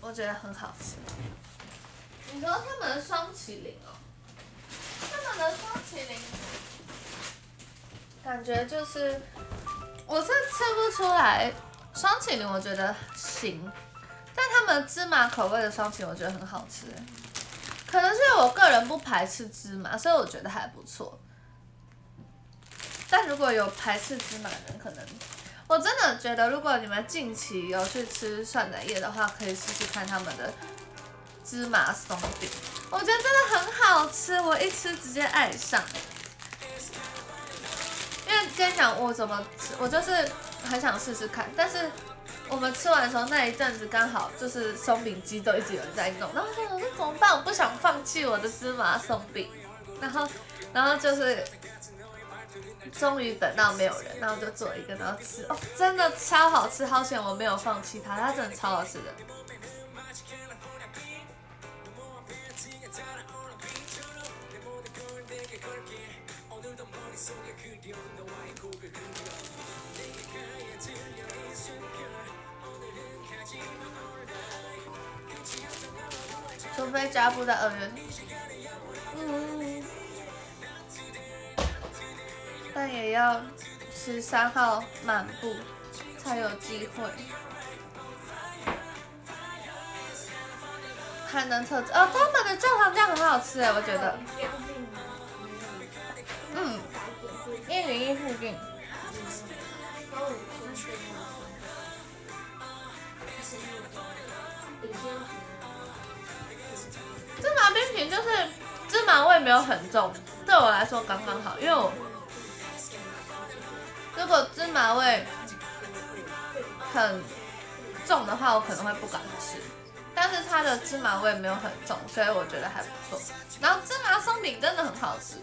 我觉得很好吃。你说他们的双麒麟哦，他们的双麒麟，感觉就是我是吃不出来。双麒麟我觉得行，但他们芝麻口味的双麒麟我觉得很好吃，可能是我个人不排斥芝麻，所以我觉得还不错。但如果有排斥芝麻的人，可能我真的觉得，如果你们近期有去吃蒜奶叶的话，可以试试看他们的芝麻松饼，我觉得真的很好吃，我一吃直接爱上。因为跟你讲，我怎么吃，我就是很想试试看，但是我们吃完的时候那一阵子刚好就是松饼机都一直有人在弄，然后我想说怎么办？我不想放弃我的芝麻松饼，然后然后就是。终于等到没有人，然后就做一个，然后吃哦，真的超好吃，好险我没有放弃它，它真的超好吃的。除非家布在二月。嗯。但也要十三号满步才有机会，还能测哦。他们的焦糖酱很好吃哎，我觉得。嗯，一零一附近。芝麻冰淇淋就是芝麻味没有很重，对我来说刚刚好，因为我。如果芝麻味很重的话，我可能会不敢吃。但是它的芝麻味没有很重，所以我觉得还不错。然后芝麻松饼真的很好吃，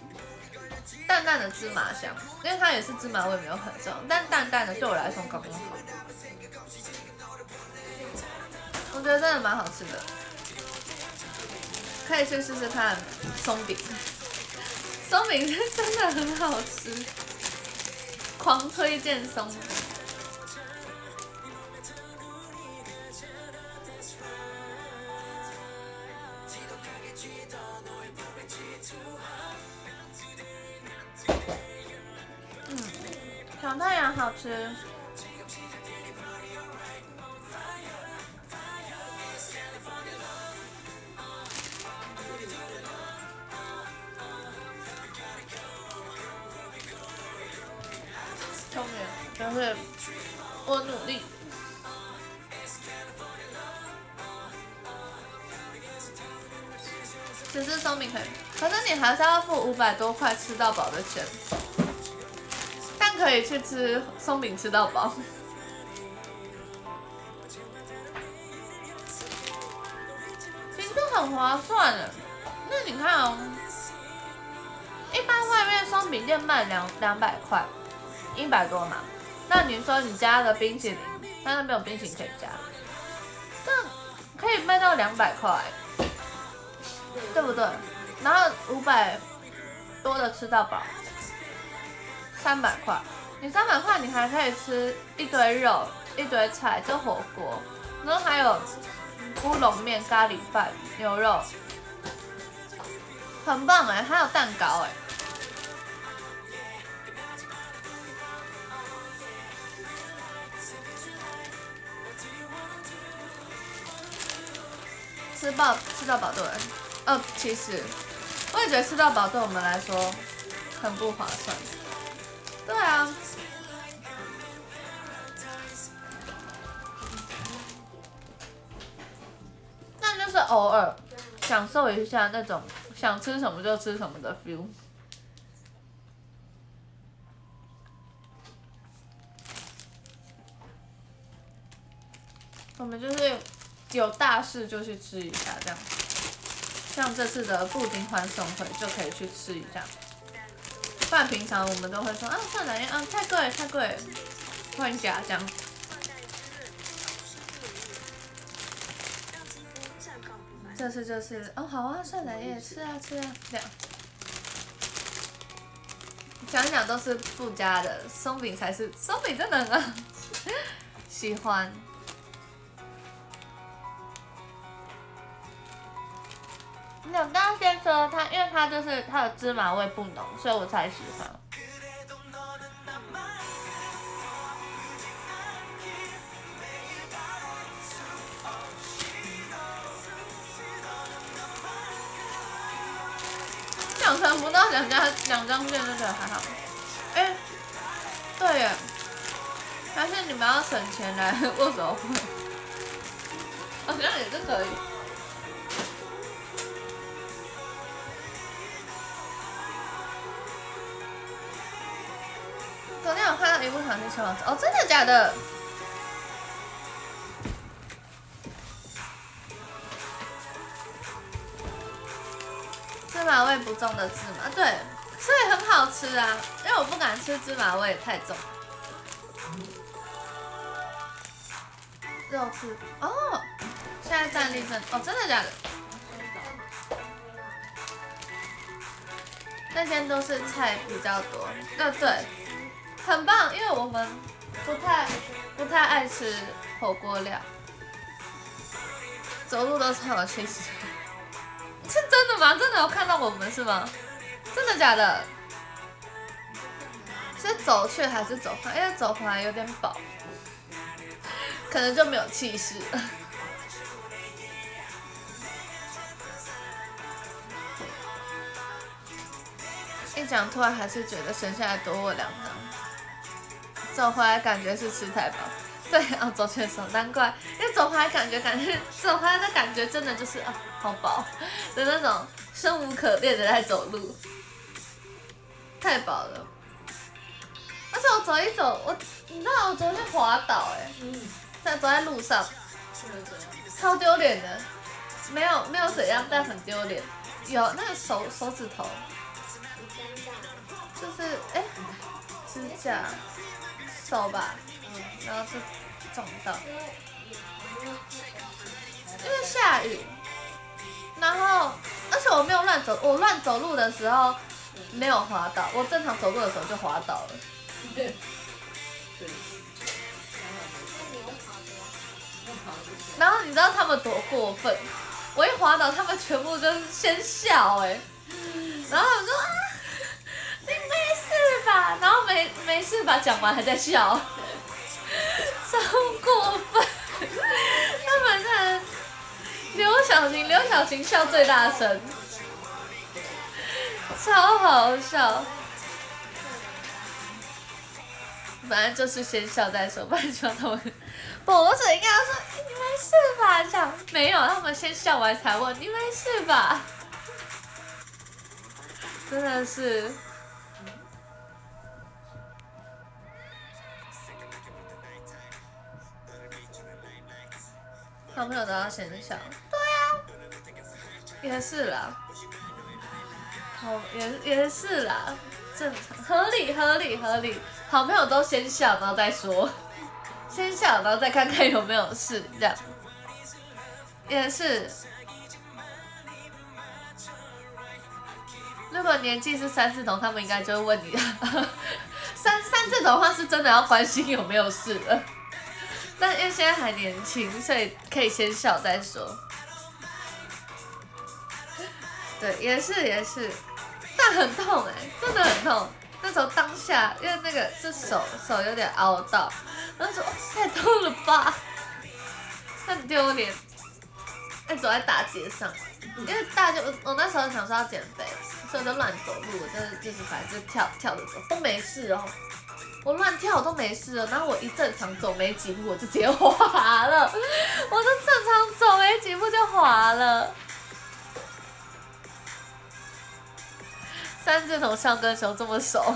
淡淡的芝麻香，因为它也是芝麻味没有很重，但淡淡的对我来说刚刚好。我觉得真的蛮好吃的，可以去试试看松饼，松饼真的很好吃，狂推荐松饼。嗯，小太阳好吃。但是我努力。只是松饼可以，可是你还是要付五百多块吃到饱的钱，但可以去吃松饼吃到饱。其实很划算的，那你看哦，一般外面松饼店卖两两百块，一百多嘛，那你说你加的冰淇淋，但是没有冰淇淋可以加，这可以卖到两百块。对不对？然后五百多的吃到饱，三百块，你三百块你还可以吃一堆肉、一堆菜，就火锅，然后还有乌龙面、咖喱饭、牛肉，很棒哎，还有蛋糕哎。吃饱吃到饱对。呃，其实我也觉得吃到饱对我们来说很不划算。对啊，那就是偶尔享受一下那种想吃什么就吃什么的 feel。我们就是有大事就去吃一下这样。像这次的布丁欢送会就可以去吃一下，不然平常我们都会说啊算了，啊太贵太贵，换家这样。这次就是哦好啊算了也吃啊吃啊这样，讲讲都是附加的，松饼才是松饼真的很啊喜欢。我刚刚先说它，因为它就是它的芝麻味不浓，所以我才喜欢。两层不到两家两张券就觉得还好。哎，对耶，还是你们要省钱来握手会，好像也是可以。昨天我看到一部小新小王子，哦，真的假的？芝麻味不重的芝麻，对，所以很好吃啊。因为我不敢吃芝麻味太重。肉吃，哦，现在战力分，哦，真的假的？那天都是菜比较多，呃，对。很棒，因为我们不太不太爱吃火锅料，走路都超有气势。是真的吗？真的有看到我们是吗？真的假的？是走去还是走回来？因为走回来有点饱，可能就没有气势。一讲突然还是觉得剩下来多我两张。走回来感觉是吃太饱，对啊，走去的时候难怪，因为走回来感觉感觉 走回来的感觉真的就是啊好饱。的那种生无可恋的在走路，太饱了。而且我走一走，我你知道我昨天滑倒哎，在走在路上，超丢脸的，没有没有怎样，但很丢脸，有那个手手指头。就是哎、指甲手吧，嗯，然后是撞到，因为下雨，然后而且我没有乱走，我乱走路的时候没有滑倒，我正常走路的时候就滑倒了。对，然后你知道他们多过分？我一滑倒，他们全部就是先笑哎、然后我说啊，你没事吧？然后没没事吧？讲完还在笑，超过分！他们真的，刘小晴，刘小晴笑最大声，超好笑。反正就是先笑再说，不然就他们，不是应该要说、你没事吧？这样没有，他们先笑完才问你没事吧？真的是，好朋友都要先笑，对啊，也是啦，好也也是啦，正常。合理合理合理，好朋友都先笑然后再说，先笑然后再看看有没有事，这样。也是。如果年纪是三字头，他们应该就会问你，三三字头的话是真的要关心有没有事了。但因为现在还年轻，所以可以先笑再说。对，也是也是，但很痛哎、真的很痛。那时候当下，因为那个是手手有点凹到，然后说、哦、太痛了吧，很丢脸。哎，走在大街上，因为大家我我那时候想说要减肥，所以就乱走路，就是就是反正就跳跳着走都没事哦。我乱跳都没事了，然后我一正常走没几步我就直接滑了，我就正常走没几步就滑了。三字头上跟熊这么熟，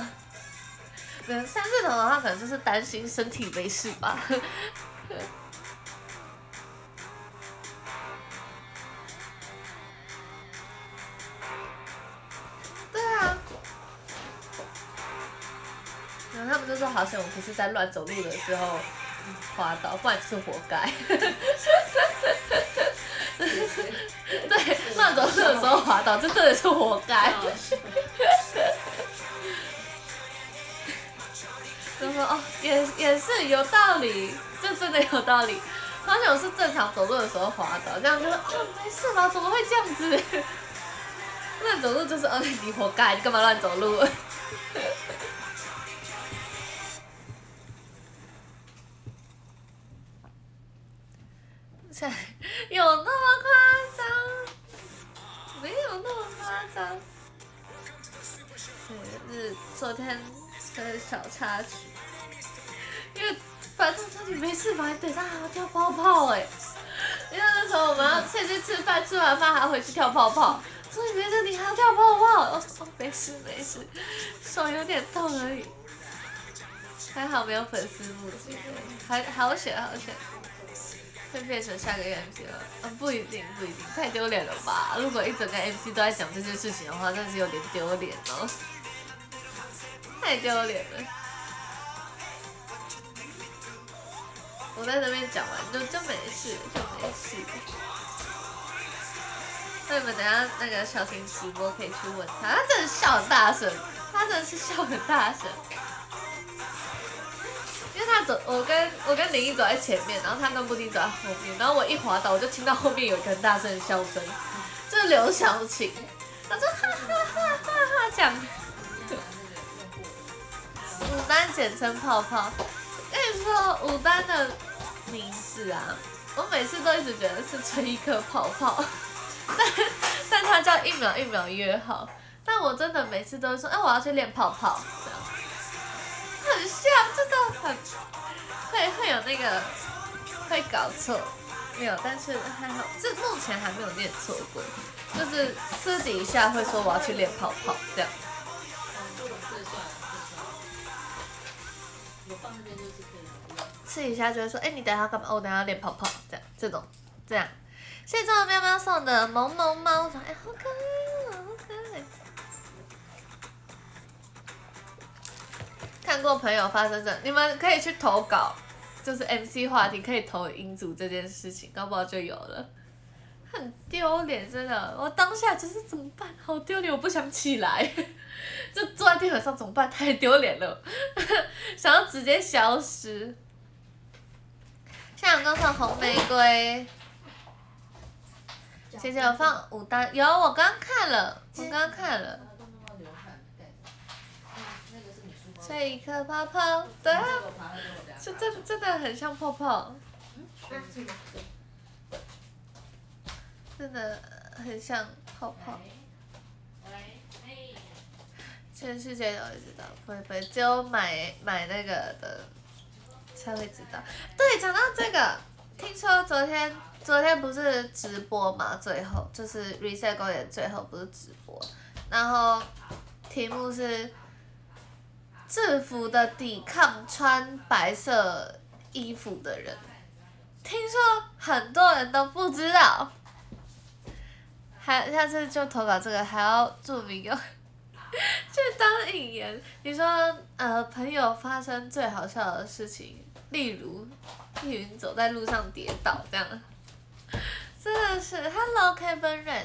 对，三字头的话可能就是担心身体没事吧。后他们就说好像我不是在乱走路的时候滑倒，不然就是活该。对，乱走路的时候滑倒，这真的是活该。就说哦，也也是有道理，这真的有道理。而且我是正常走路的时候滑倒，这样就是哦没事吧？怎么会这样子？乱走路就是哦你活该，你干嘛乱走路？才有那么夸张？没有那么夸张。对，是昨天的小插曲，因为反正自己没事吧，你等下还要跳泡泡哎、因为那时候我们要先去吃饭，吃完饭还要回去跳泡泡，所以没事你还要跳泡泡，哦哦没事没事，手有点痛而已，还好没有粉丝目击，还好险好险。会变成下个月 MC 了？嗯，不一定，不一定，太丢脸了吧？如果一整个 MC 都在讲这件事情的话，真的是有点丢脸哦，太丢脸了。我在这边讲完就就没事，就没事。那你们等下那个小婷直播可以去问他，他真的笑很大声，他真的是笑很大声。因为他走，我跟我跟林一走在前面，然后他跟布丁走在后面，然后我一滑倒，我就听到后面有一个很大声的笑声，就是刘晓晴，他说哈哈哈哈哈这样。牡丹简称泡泡，跟你说牡丹的名字啊，我每次都一直觉得是吹一颗泡泡，但 但他叫一秒一秒约好，但我真的每次都说，哎、我要去练泡泡，很像，真的很会会有那个会搞错，没有，但是还好，这目前还没有念错过，就是私底下会说我要去练泡泡这样。我放那边就是可以了。私底下就会说，哎、你等下干嘛？哦，等下要练泡泡，这样这种这样。谢谢这种喵喵送的萌萌猫，哎、好可爱，好可爱。看过朋友发生这，你们可以去投稿，就是 MC 话题可以投音组这件事情，搞不好就有了。很丢脸，真的，我当下就是怎么办？好丢脸，我不想起来，就坐在地板上怎么办？太丢脸了，想要直接消失。向阳刚上红玫瑰，姐姐有放五单，有我刚看了，我刚看了。都那么流汗，盖着。嗯，那这一颗泡泡，对啊。是真真的很像泡泡，真的很像泡泡。全世界都会知道，不会不会，只有买买那个的才会知道。对，讲到这个，听说昨天昨天不是直播嘛，最后就是 reset 公演最后不是直播，然后题目是制服的抵抗穿白色衣服的人，听说很多人都不知道。还下次就投稿这个，还要注明有就 当引言。你说呃，朋友发生最好笑的事情，例如易云走在路上跌倒这样，真的是 Hello Kevin Ren，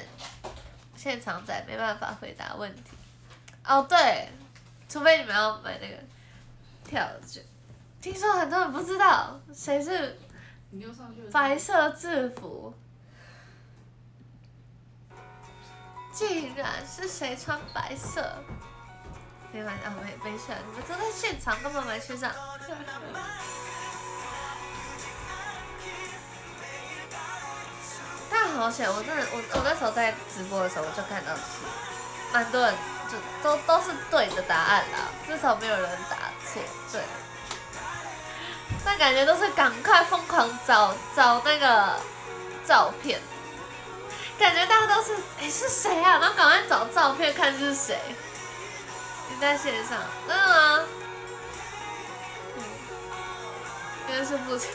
现场仔没办法回答问题。哦对，除非你们要买那个票券。听说很多人不知道谁是。白色制服，竟然是谁穿白色？没关系啊，没没事，你们都在现场，根本没去上。但好险，我真的，我我那时候在直播的时候，我就看到是蛮多人就都都是对的答案啦，至少没有人答错，对。那感觉都是赶快疯狂找找那个照片，感觉大家都是哎、是谁啊？然后赶快找照片看是谁。你在线上，真的吗？嗯，因为是不成。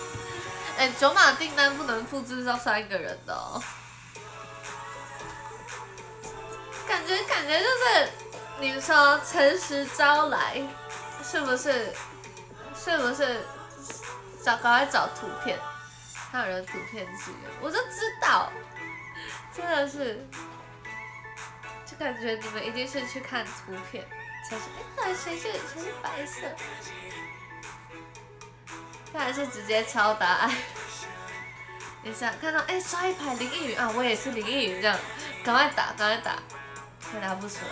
哎、九码订单不能复制到三个人的哦。感觉感觉就是？你说诚实招来，是不是？是不是？找赶快找图片？还有人图片支援，我就知道，真的是，就感觉你们一定是？去看图片才是。哎，到底谁是？谁是？白色？看来是？直接抄答案。等一下看到哎刷一排林依云啊，我也是？林依云这样，赶快打赶快打，回答不出来。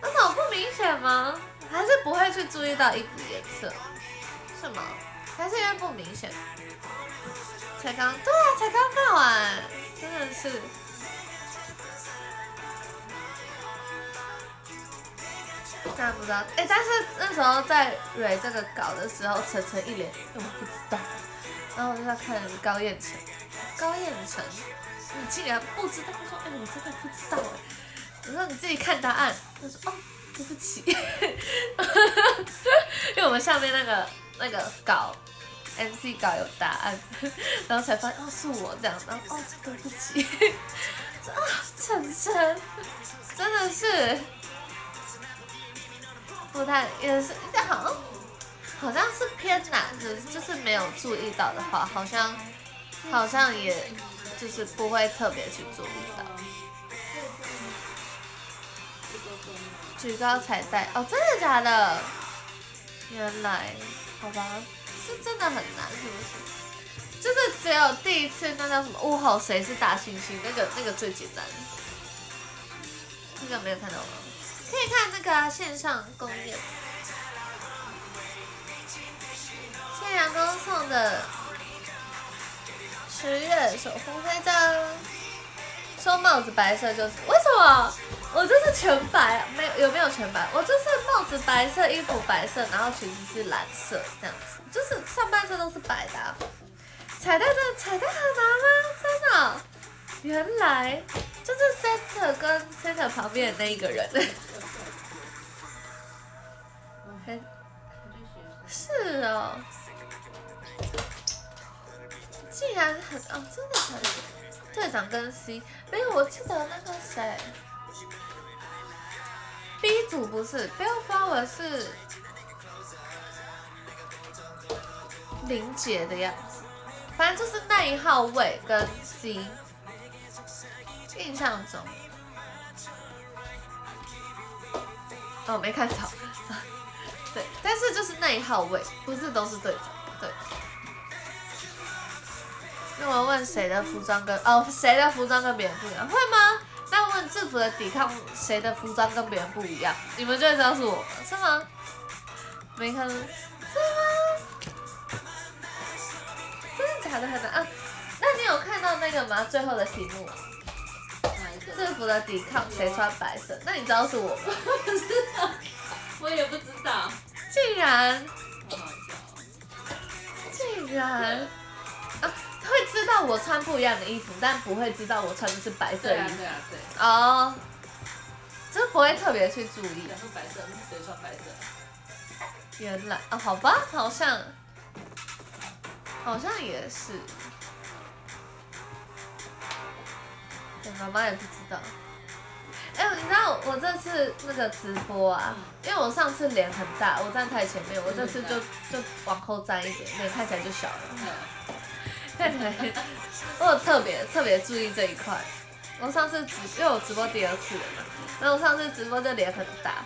那种不明显吗？还是不会去注意到衣服颜色，是吗？还是因为不明显？才刚对啊，才刚看完，真的是。当然不知道，哎、但是那时候在蕊这个稿的时候，晨晨一脸我不知道，然后我就在看高彦成，高彦成，你竟然不知道？他说，哎、我真的不知道哎。我说你自己看答案，他说哦，对不起，因为我们下面那个那个稿，MC 稿有答案，然后才发现哦是我这样，然后哦对不起，啊晨晨，真的是，不太也是，好像好像是偏难的，就是没有注意到的话，好像好像也就是不会特别去注意到。举高彩带哦，真的假的？原来，好吧，是真的很难，是不是？就是只有第一次那叫什么“哦吼谁是大猩猩”那个那个最简单，那个没有看到吗？可以看那个啊、线上公演，谢阳光送的十月守护徽章。说帽子白色就是为什么？我就是全白，没有有没有全白？我就是帽子白色，衣服白色，然后裙子是蓝色，这样子，就是上半身都是白的、彩蛋真的彩蛋很难吗？真的？原来就是 center 跟 center 旁边的那一个人。是哦，竟然很哦，真的很队长跟 C 没有，我记得那个谁，B 组不是，Bill Flower 是林杰的样子，反正就是那一号位跟 C，印象中。哦，没看错，对，但是就是那一号位，不是都是队长，对。那我问谁的服装跟哦谁的服装跟别人不一样，会吗？那问制服的抵抗谁的服装跟别人不一样，你们就会知道是我，是吗？没看，是吗？真的假的很难啊？那你有看到那个吗？最后的题目？制服的抵抗谁穿白色？那你知道是我吗？不知道，我也不知道。竟然。竟然啊，会知道我穿不一样的衣服，但不会知道我穿的是白色对啊衣服对啊对。哦，就是不会特别去注意。想说白色，谁穿白色？原来啊，好吧，好像好像也是。对，妈妈也不知道。哎、你知道我这次那个直播啊，因为我上次脸很大，我站太前面，我这次就就往后站一点，脸看起来就小了。嗯，看起来我有特别特别注意这一块。我上次直，因为我直播第二次了嘛，然后我上次直播就脸很大，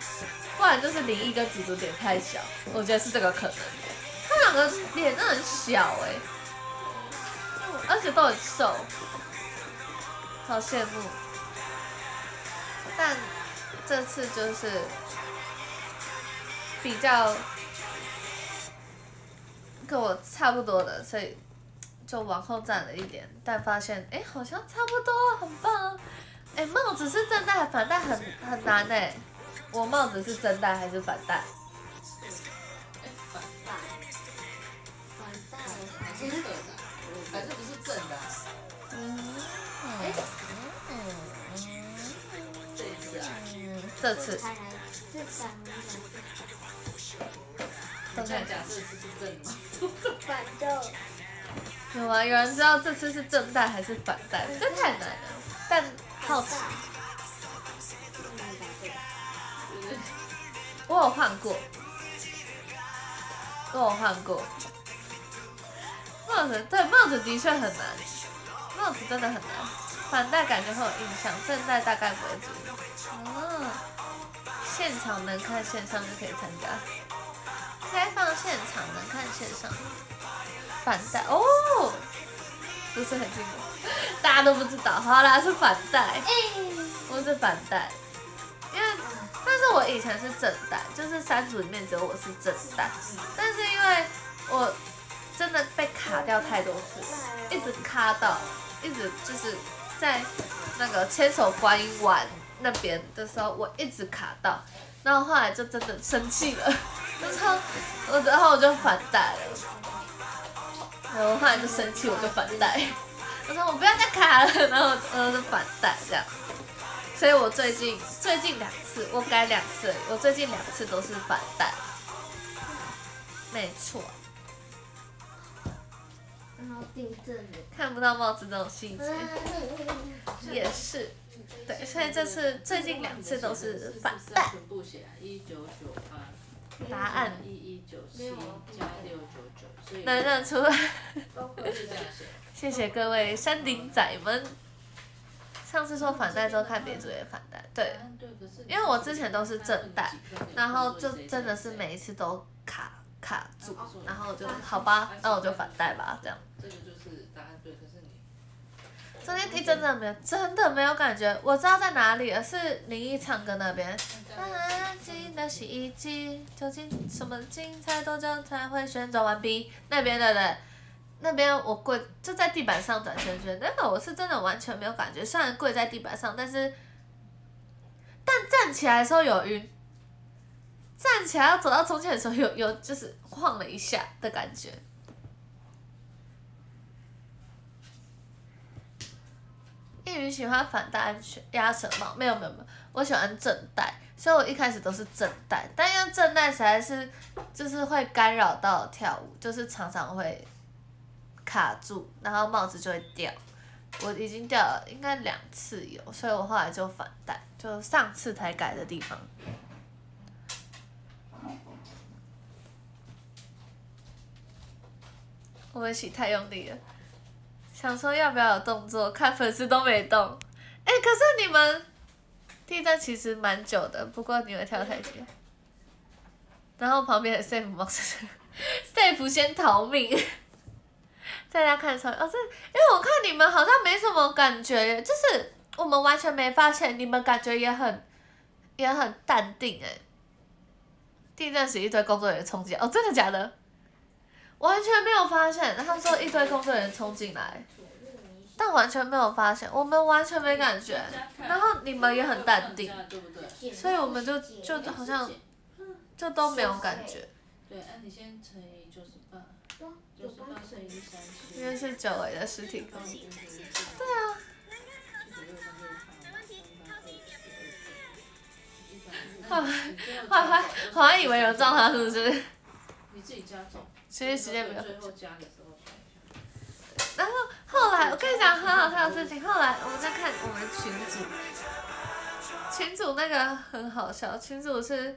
不然就是林毅跟祖祖脸太小，我觉得是这个可能。他两个脸真的很小哎、而且都很瘦，好羡慕。但这次就是比较跟我差不多的，所以就往后站了一点，但发现哎、诶好像差不多，很棒。哎、帽子是正戴还反戴很很难哎、我帽子是正戴还是反戴？反完蛋了，白色的，白色不是正的。啊。嗯，哎，这一次啊，嗯，这次看来是反的，都看这样讲这次是正的？反正有啊，有人知道这次是正戴还是反戴？这太难了，但好奇。我有换过，我有换过。帽子对帽子的确很难，帽子真的很难。反戴感觉会有印象，正戴大概不会注意。现场能看线上就可以参加。开放现场能看线上。反带哦，不是很清楚，大家都不知道。好啦，是反戴，我是反带，因为但是我以前是正带，就是三组里面只有我是正带，但是因为我真的被卡掉太多次，一直卡到，一直就是在那个千手观音玩那边的时候，我一直卡到，然后后来就真的生气了，然后我然后我就反戴了。然后后来就生气，我就反带。我说我不要再卡了，然后我就反带这样。所以我最近最近两次，我改两次，我最近两次都是反带。没错，然后订正的，看不到帽子这种细节，也是。对，所以这次最近两次都是反带。全部写一九九八。答案一一九七加六能认出来。谢谢各位山顶仔们。上次说反带之后看别组也反带，对，因为我之前都是正带，然后就真的是每一次都卡卡住，然后就好吧，那我就反带吧，这样。这个就是答案对，可是你昨天题真的没有，真的没有感觉，我知道在哪里了，是林一唱歌那边。安静的洗衣机，究竟什么精彩多久才会旋转完毕？那边的人，那边我跪就在地板上转圈圈，那个我是真的完全没有感觉，虽然跪在地板上，但是，但站起来的时候有晕，站起来要走到中间的时候有有就是晃了一下的感觉。一云喜欢反戴安全鸭舌帽，没有没有没有，我喜欢正戴，所以我一开始都是正戴，但因为正戴实在是就是会干扰到跳舞，就是常常会卡住，然后帽子就会掉，我已经掉了应该两次有，所以我后来就反戴，就上次才改的地方。我们洗太用力了。想说要不要有动作，看粉丝都没动。哎、可是你们地震其实蛮久的，不过你们跳太极。然后旁边的 safe 猫是 safe 先逃命，大家看超哦，这因为我看你们好像没什么感觉，就是我们完全没发现，你们感觉也很也很淡定哎。地震时一堆工作人员冲进，哦，真的假的？完全没有发现，他们说一堆工作人员冲进来，但完全没有发现，我们完全没感觉，然后你们也很淡定？所以我们就就好像就都没有感觉，对，按你先乘以九十八，九十八乘以三十。因为是久违的实体工。对啊。后来后来好像以为有撞他，是不是？你自己加总。其实时间没有。最后加的时候算一下。然后后来我跟你讲很好笑的事情，后来我们在看我们群主，群主那个很好笑，群主是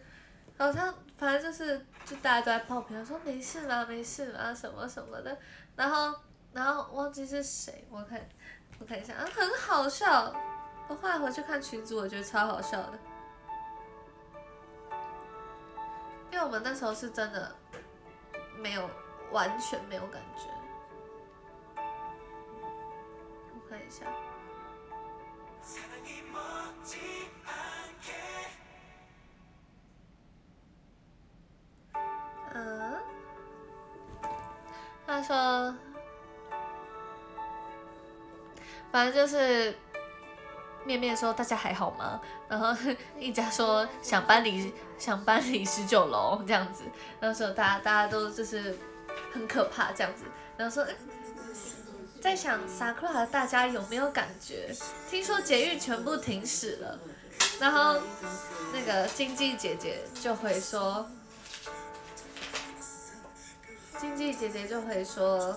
好像反正就是就大家都在泡评，说没事啦没事啦什么什么的，然后然后忘记是谁，我看我看一下，啊很好笑，我后来回去看群主，我觉得超好笑的，因为我们那时候是真的没有完全没有感觉。我看一下。嗯，他说，反正就是面面说大家还好吗？然后 一家说想搬离想搬离十九楼这样子，然后说大家大家都就是很可怕这样子，然后说。在想 Sakura 大家有没有感觉？听说捷运全部停驶了，然后那个经济姐姐就会说，经济姐姐就会说，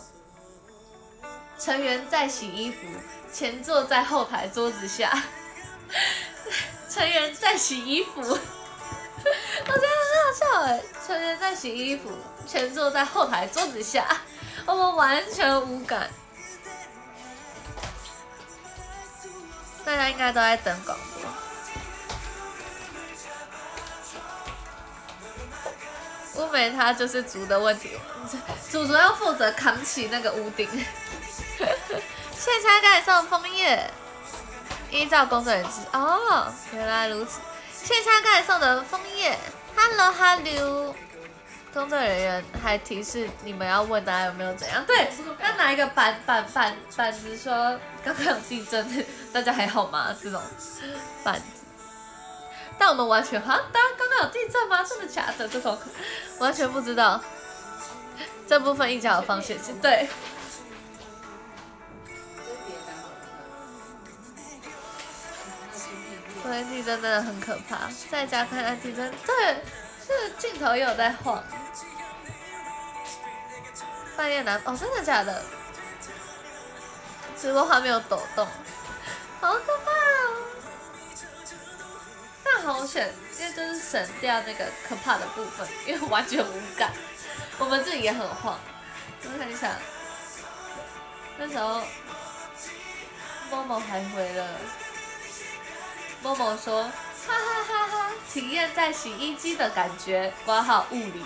成员在洗衣服，前座在后排桌子下，成员在洗衣服，我觉得很好笑哎，成员在洗衣服，前座在后排桌子下，我们完全无感。大家应该都在等广播。乌梅她就是竹的问题，主主要负责扛起那个屋顶。现在开始送枫叶，依照工作人员。哦，原来如此。现在开始送的枫叶，Hello Hello。工作人员还提示你们要问大家有没有怎样，对，他拿一个板板板板子说刚刚有地震，大家还好吗？这种板子，但我们完全哈，大家刚刚有地震吗？真的假的？这种完全不知道。这部分一家有放显示，对。昨天地震真的很可怕，在家看看地震，对，是镜头也有在晃。半夜难哦，真的假的？直播画面有抖动，好可怕哦！但好险，因为就是省掉那个可怕的部分，因为完全无感。我们自己也很晃，我看一下，那时候某某还回了，某某说哈哈哈哈，体验在洗衣机的感觉，挂号物理。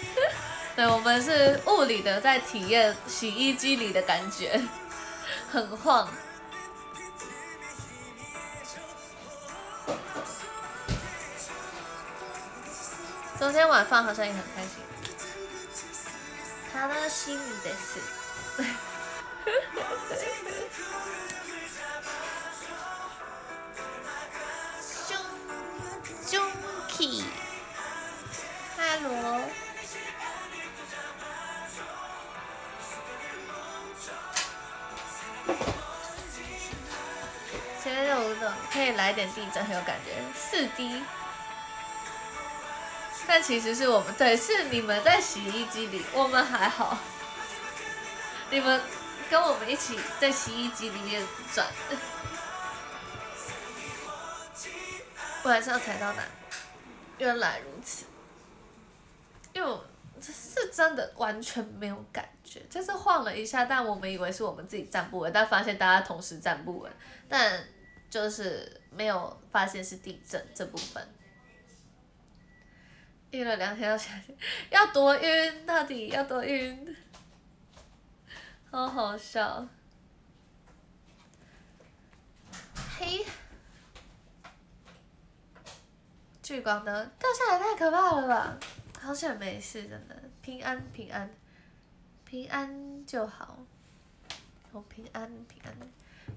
对，我们是物理的，在体验洗衣机里的感觉，很晃。昨天晚饭好像也很开心。他的心里的事。兄弟，Hello。前面有种可以来点地震，很有感觉，四 D。但其实是我们对，是你们在洗衣机里，我们还好。你们跟我们一起在洗衣机里面转。晚上才到哪？原来如此。因为我是真的完全没有感觉。就是晃了一下，但我们以为是我们自己站不稳，但发现大家同时站不稳，但就是没有发现是地震这部分。晕了两天要下去，要多晕？到底要多晕？好好笑。嘿，聚光灯掉下来太可怕了吧！好险没事，真的平安平安，平安就好。我平安平安，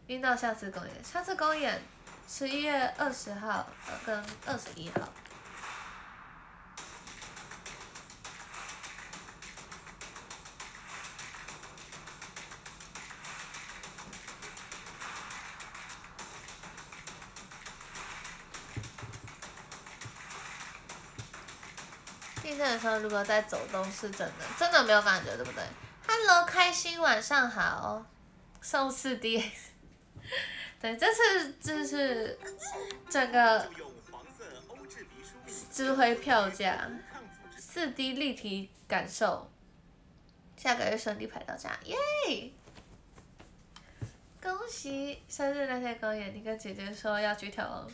晕到下次公演，下次公演十一月二十号跟二十一号。地震的时候，如果在走动是真的，真的没有感觉，对不对？Hello，开心晚上好，送四 D，对，这次这是整个智慧票价，四 D 立体感受，下个月顺利排到家，耶！恭喜生日那天公演，你跟姐姐说要去跳王子。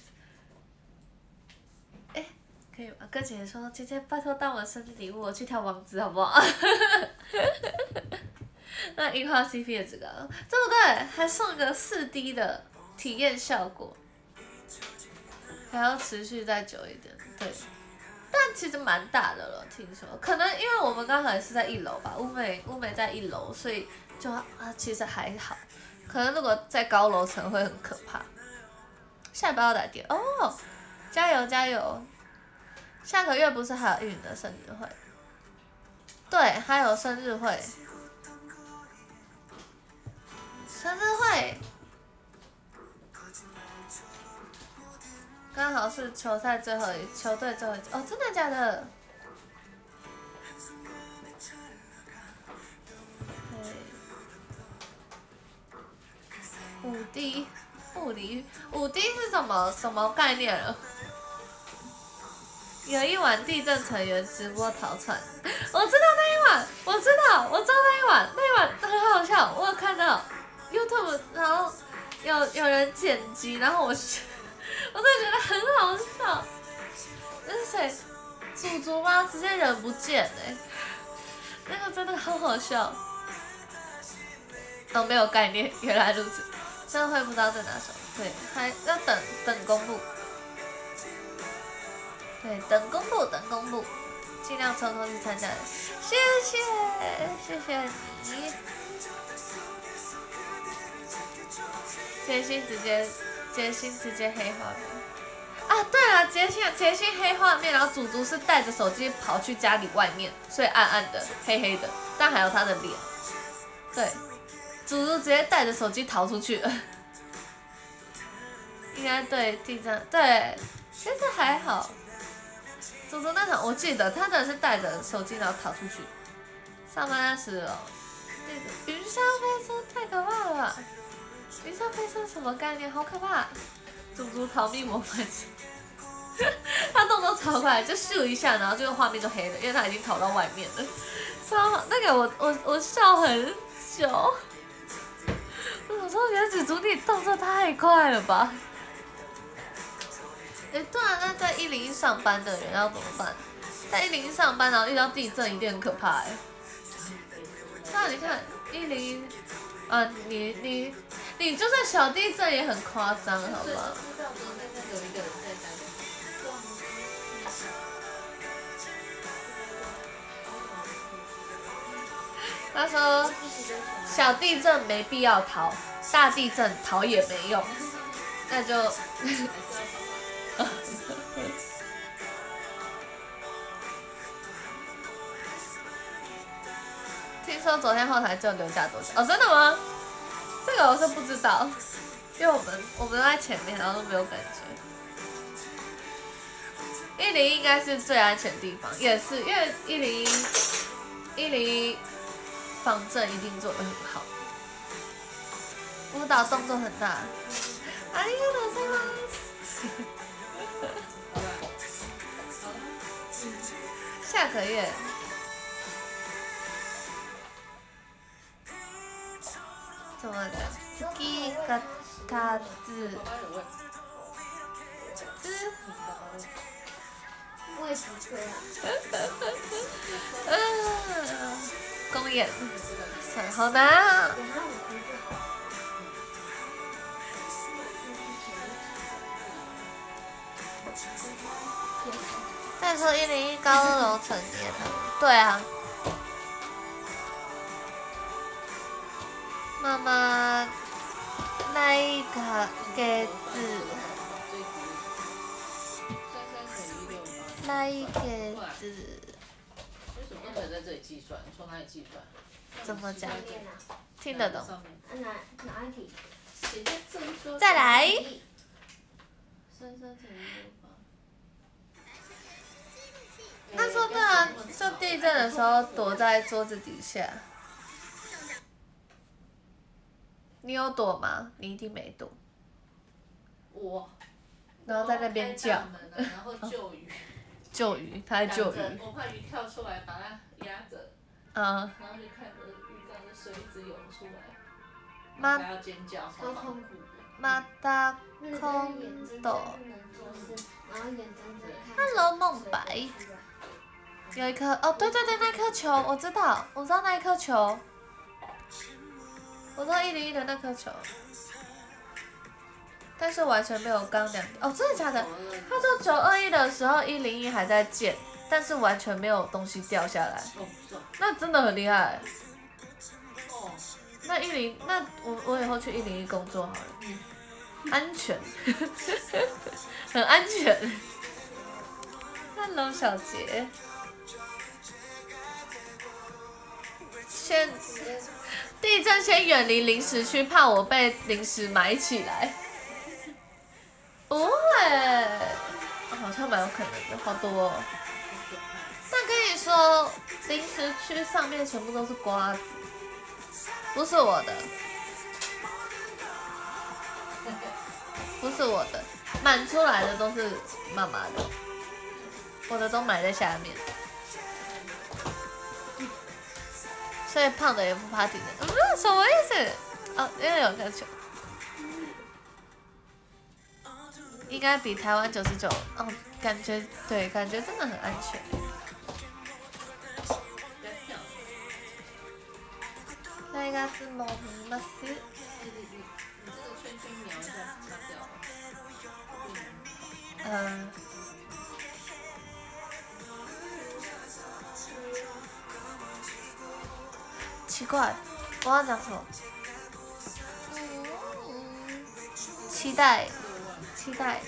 可以？跟姐姐说，姐姐拜托当我生日礼物，我去跳王子好不好？那樱花 CP 也这个，对不对？还送一个四 D 的体验效果，还要持续再久一点，对。但其实蛮大的了，听说，可能因为我们刚好是在一楼吧，乌美乌美在一楼，所以就啊其实还好。可能如果在高楼层会很可怕。下班要打电哦，加油加油！下个月不是还有玉的生日会？对，还有生日会。生日会，刚好是球赛最后一球队最后一哦，真的假的？五 D 物理五 D 是什么什么概念啊？有一晚地震成员直播逃窜，我知道那一晚，我知道，我知道那一晚，那一晚很好笑，我有看到 YouTube，然后有有人剪辑，然后我，我真的觉得很好笑。那是谁？祖祖吗？直接人不见哎，那个真的好好笑。都没有概念，原来如此。真的会不知道在哪首，对，还要等等公布，对，等公布，等公布，尽量抽空去参加，谢谢，谢谢你，杰心直接，杰心直接黑画面，啊，对了，杰心杰心黑画面，然后祖祖是带着手机跑去家里外面，所以暗暗的，黑黑的，但还有他的脸，对。祖祖直接带着手机逃出去。了，应该对地震对，其实还好。祖祖那场我记得他真的是带着手机然后逃出去。上班时哦，那个云霄飞车太可怕了吧？云霄飞车什么概念？好可怕！祖祖逃命模范生，他动作超快，就咻一下，然后这个画面就黑了，因为他已经逃到外面了。超那个我我我笑很久。我说原子主体动作太快了吧！哎，对啊，那在一零一上班的人要怎么办？在一零一上班，然后遇到地震，一定很可怕哎。那你看一零一，啊，你你你就算小地震也很夸张，好吧？他说小地震没必要逃。大地震逃也没用，那就。说昨天后台就留下多少？哦，真的吗？这个我是不知道，因为我们我们都在前面，然后都没有感觉。一零应该是最安全的地方，也是因为一零一零一防震一定做的很好。舞蹈动作很大，哎呀，老师吗？下个月，怎么讲？月が経つ。爸爸有问，之我也不会啊。嗯，公演，算好难啊！再说一零一高二楼成年了，对啊。妈妈那一个给子，那一个子。怎么讲？听得懂。再来。他说：“那说地震的时候躲在桌子底下。”你有躲吗？你一定没躲。我。然后在那边叫然后救鱼。救鱼，他在救鱼。我怕鱼跳出来把它压着，嗯，然后就看着鱼缸的水一直涌出来，妈还要尖叫，超痛苦的。马达空斗。Hello，梦白有一颗哦，对对对，那颗球我知道，我知道那一颗球，我知道一零一的那颗球，但是完全没有刚两哦，真的假的？他说九二一的时候一零一还在建，但是完全没有东西掉下来，那真的很厉害。那一零，那我我以后去一零一工作好了，安全，很安全。Hello，小杰，先地震先远离零食区，怕我被零食埋起来。不会，好像蛮有可能的，好多、哦。但跟你说，零食区上面全部都是瓜子。不是我的，不是我的，满出来的都是妈妈的，我的都埋在下面，所以胖的也不怕体的，嗯，什么意思？哦，因为有个球，应该比台湾九十九，哦，感觉对，感觉真的很安全。那个是猫咪吗？是。嗯。奇怪，我要讲什么？期待，期待。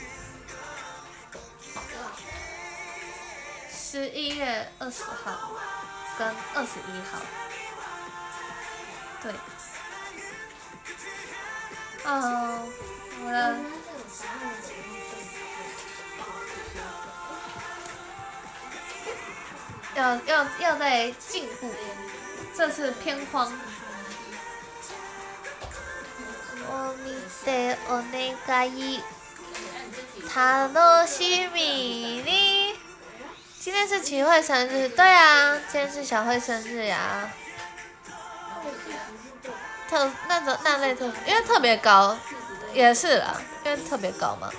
十一月二十号跟二十一号。对。嗯，我的。要要要在进步，这次偏荒。我見てお願い。楽しみに。今天是齐慧生日，对啊，今天是小慧生日呀。特那种那类特，因为特别高，也是啦，因为特别高嘛。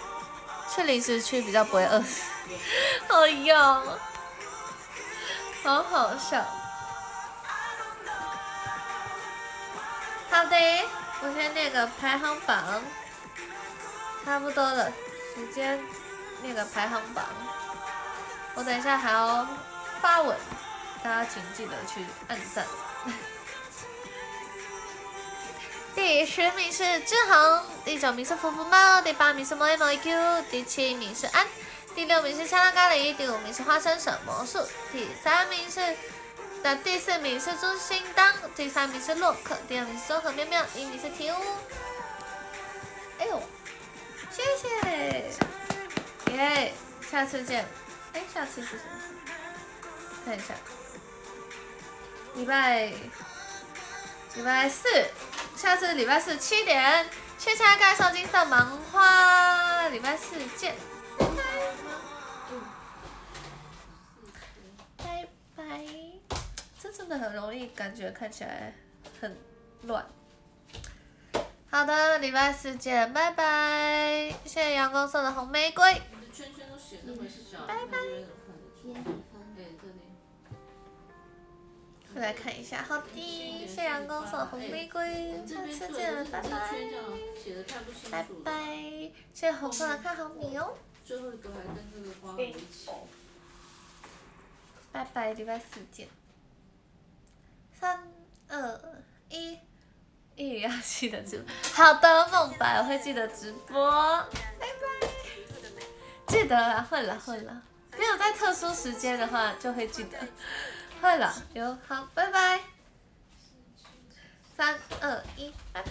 去零食区比较不会饿死。哎呀，好好笑。 好的，我先念个排行榜，差不多了，时间念个排行榜。我等一下还要发文，大家请记得去按赞。第十名是志恒，第九名是福福猫，第八名是莫 M Q，第七名是安，第六名是香辣咖喱，第五名是花生什魔术，第三名是那第四名是朱星当，第三名是洛克，第二名是综合妙妙，第一名是提乌。哎呦，谢谢，耶，下次见。哎，下次是什么？看一下，礼拜礼拜四。下次礼拜四七点，去参加盖金色芒花，礼拜四见，拜拜。这真的很容易，感觉看起来很乱。好的，礼拜四见，拜拜！谢谢阳光送的红玫瑰。你的圈圈都写那么小，拜拜。再来看一下，好的，谢谢阳光送的红玫瑰，下次见，拜拜。拜拜，谢谢红色的看好你哦。最后一个还跟这个花在一起。拜拜，礼拜四见。三二一，一语要记得住。好的，梦白我会记得直播，拜拜。记得了，会了会了。没有在特殊时间的话，就会记得。会了，有好，拜拜。三二一，拜拜。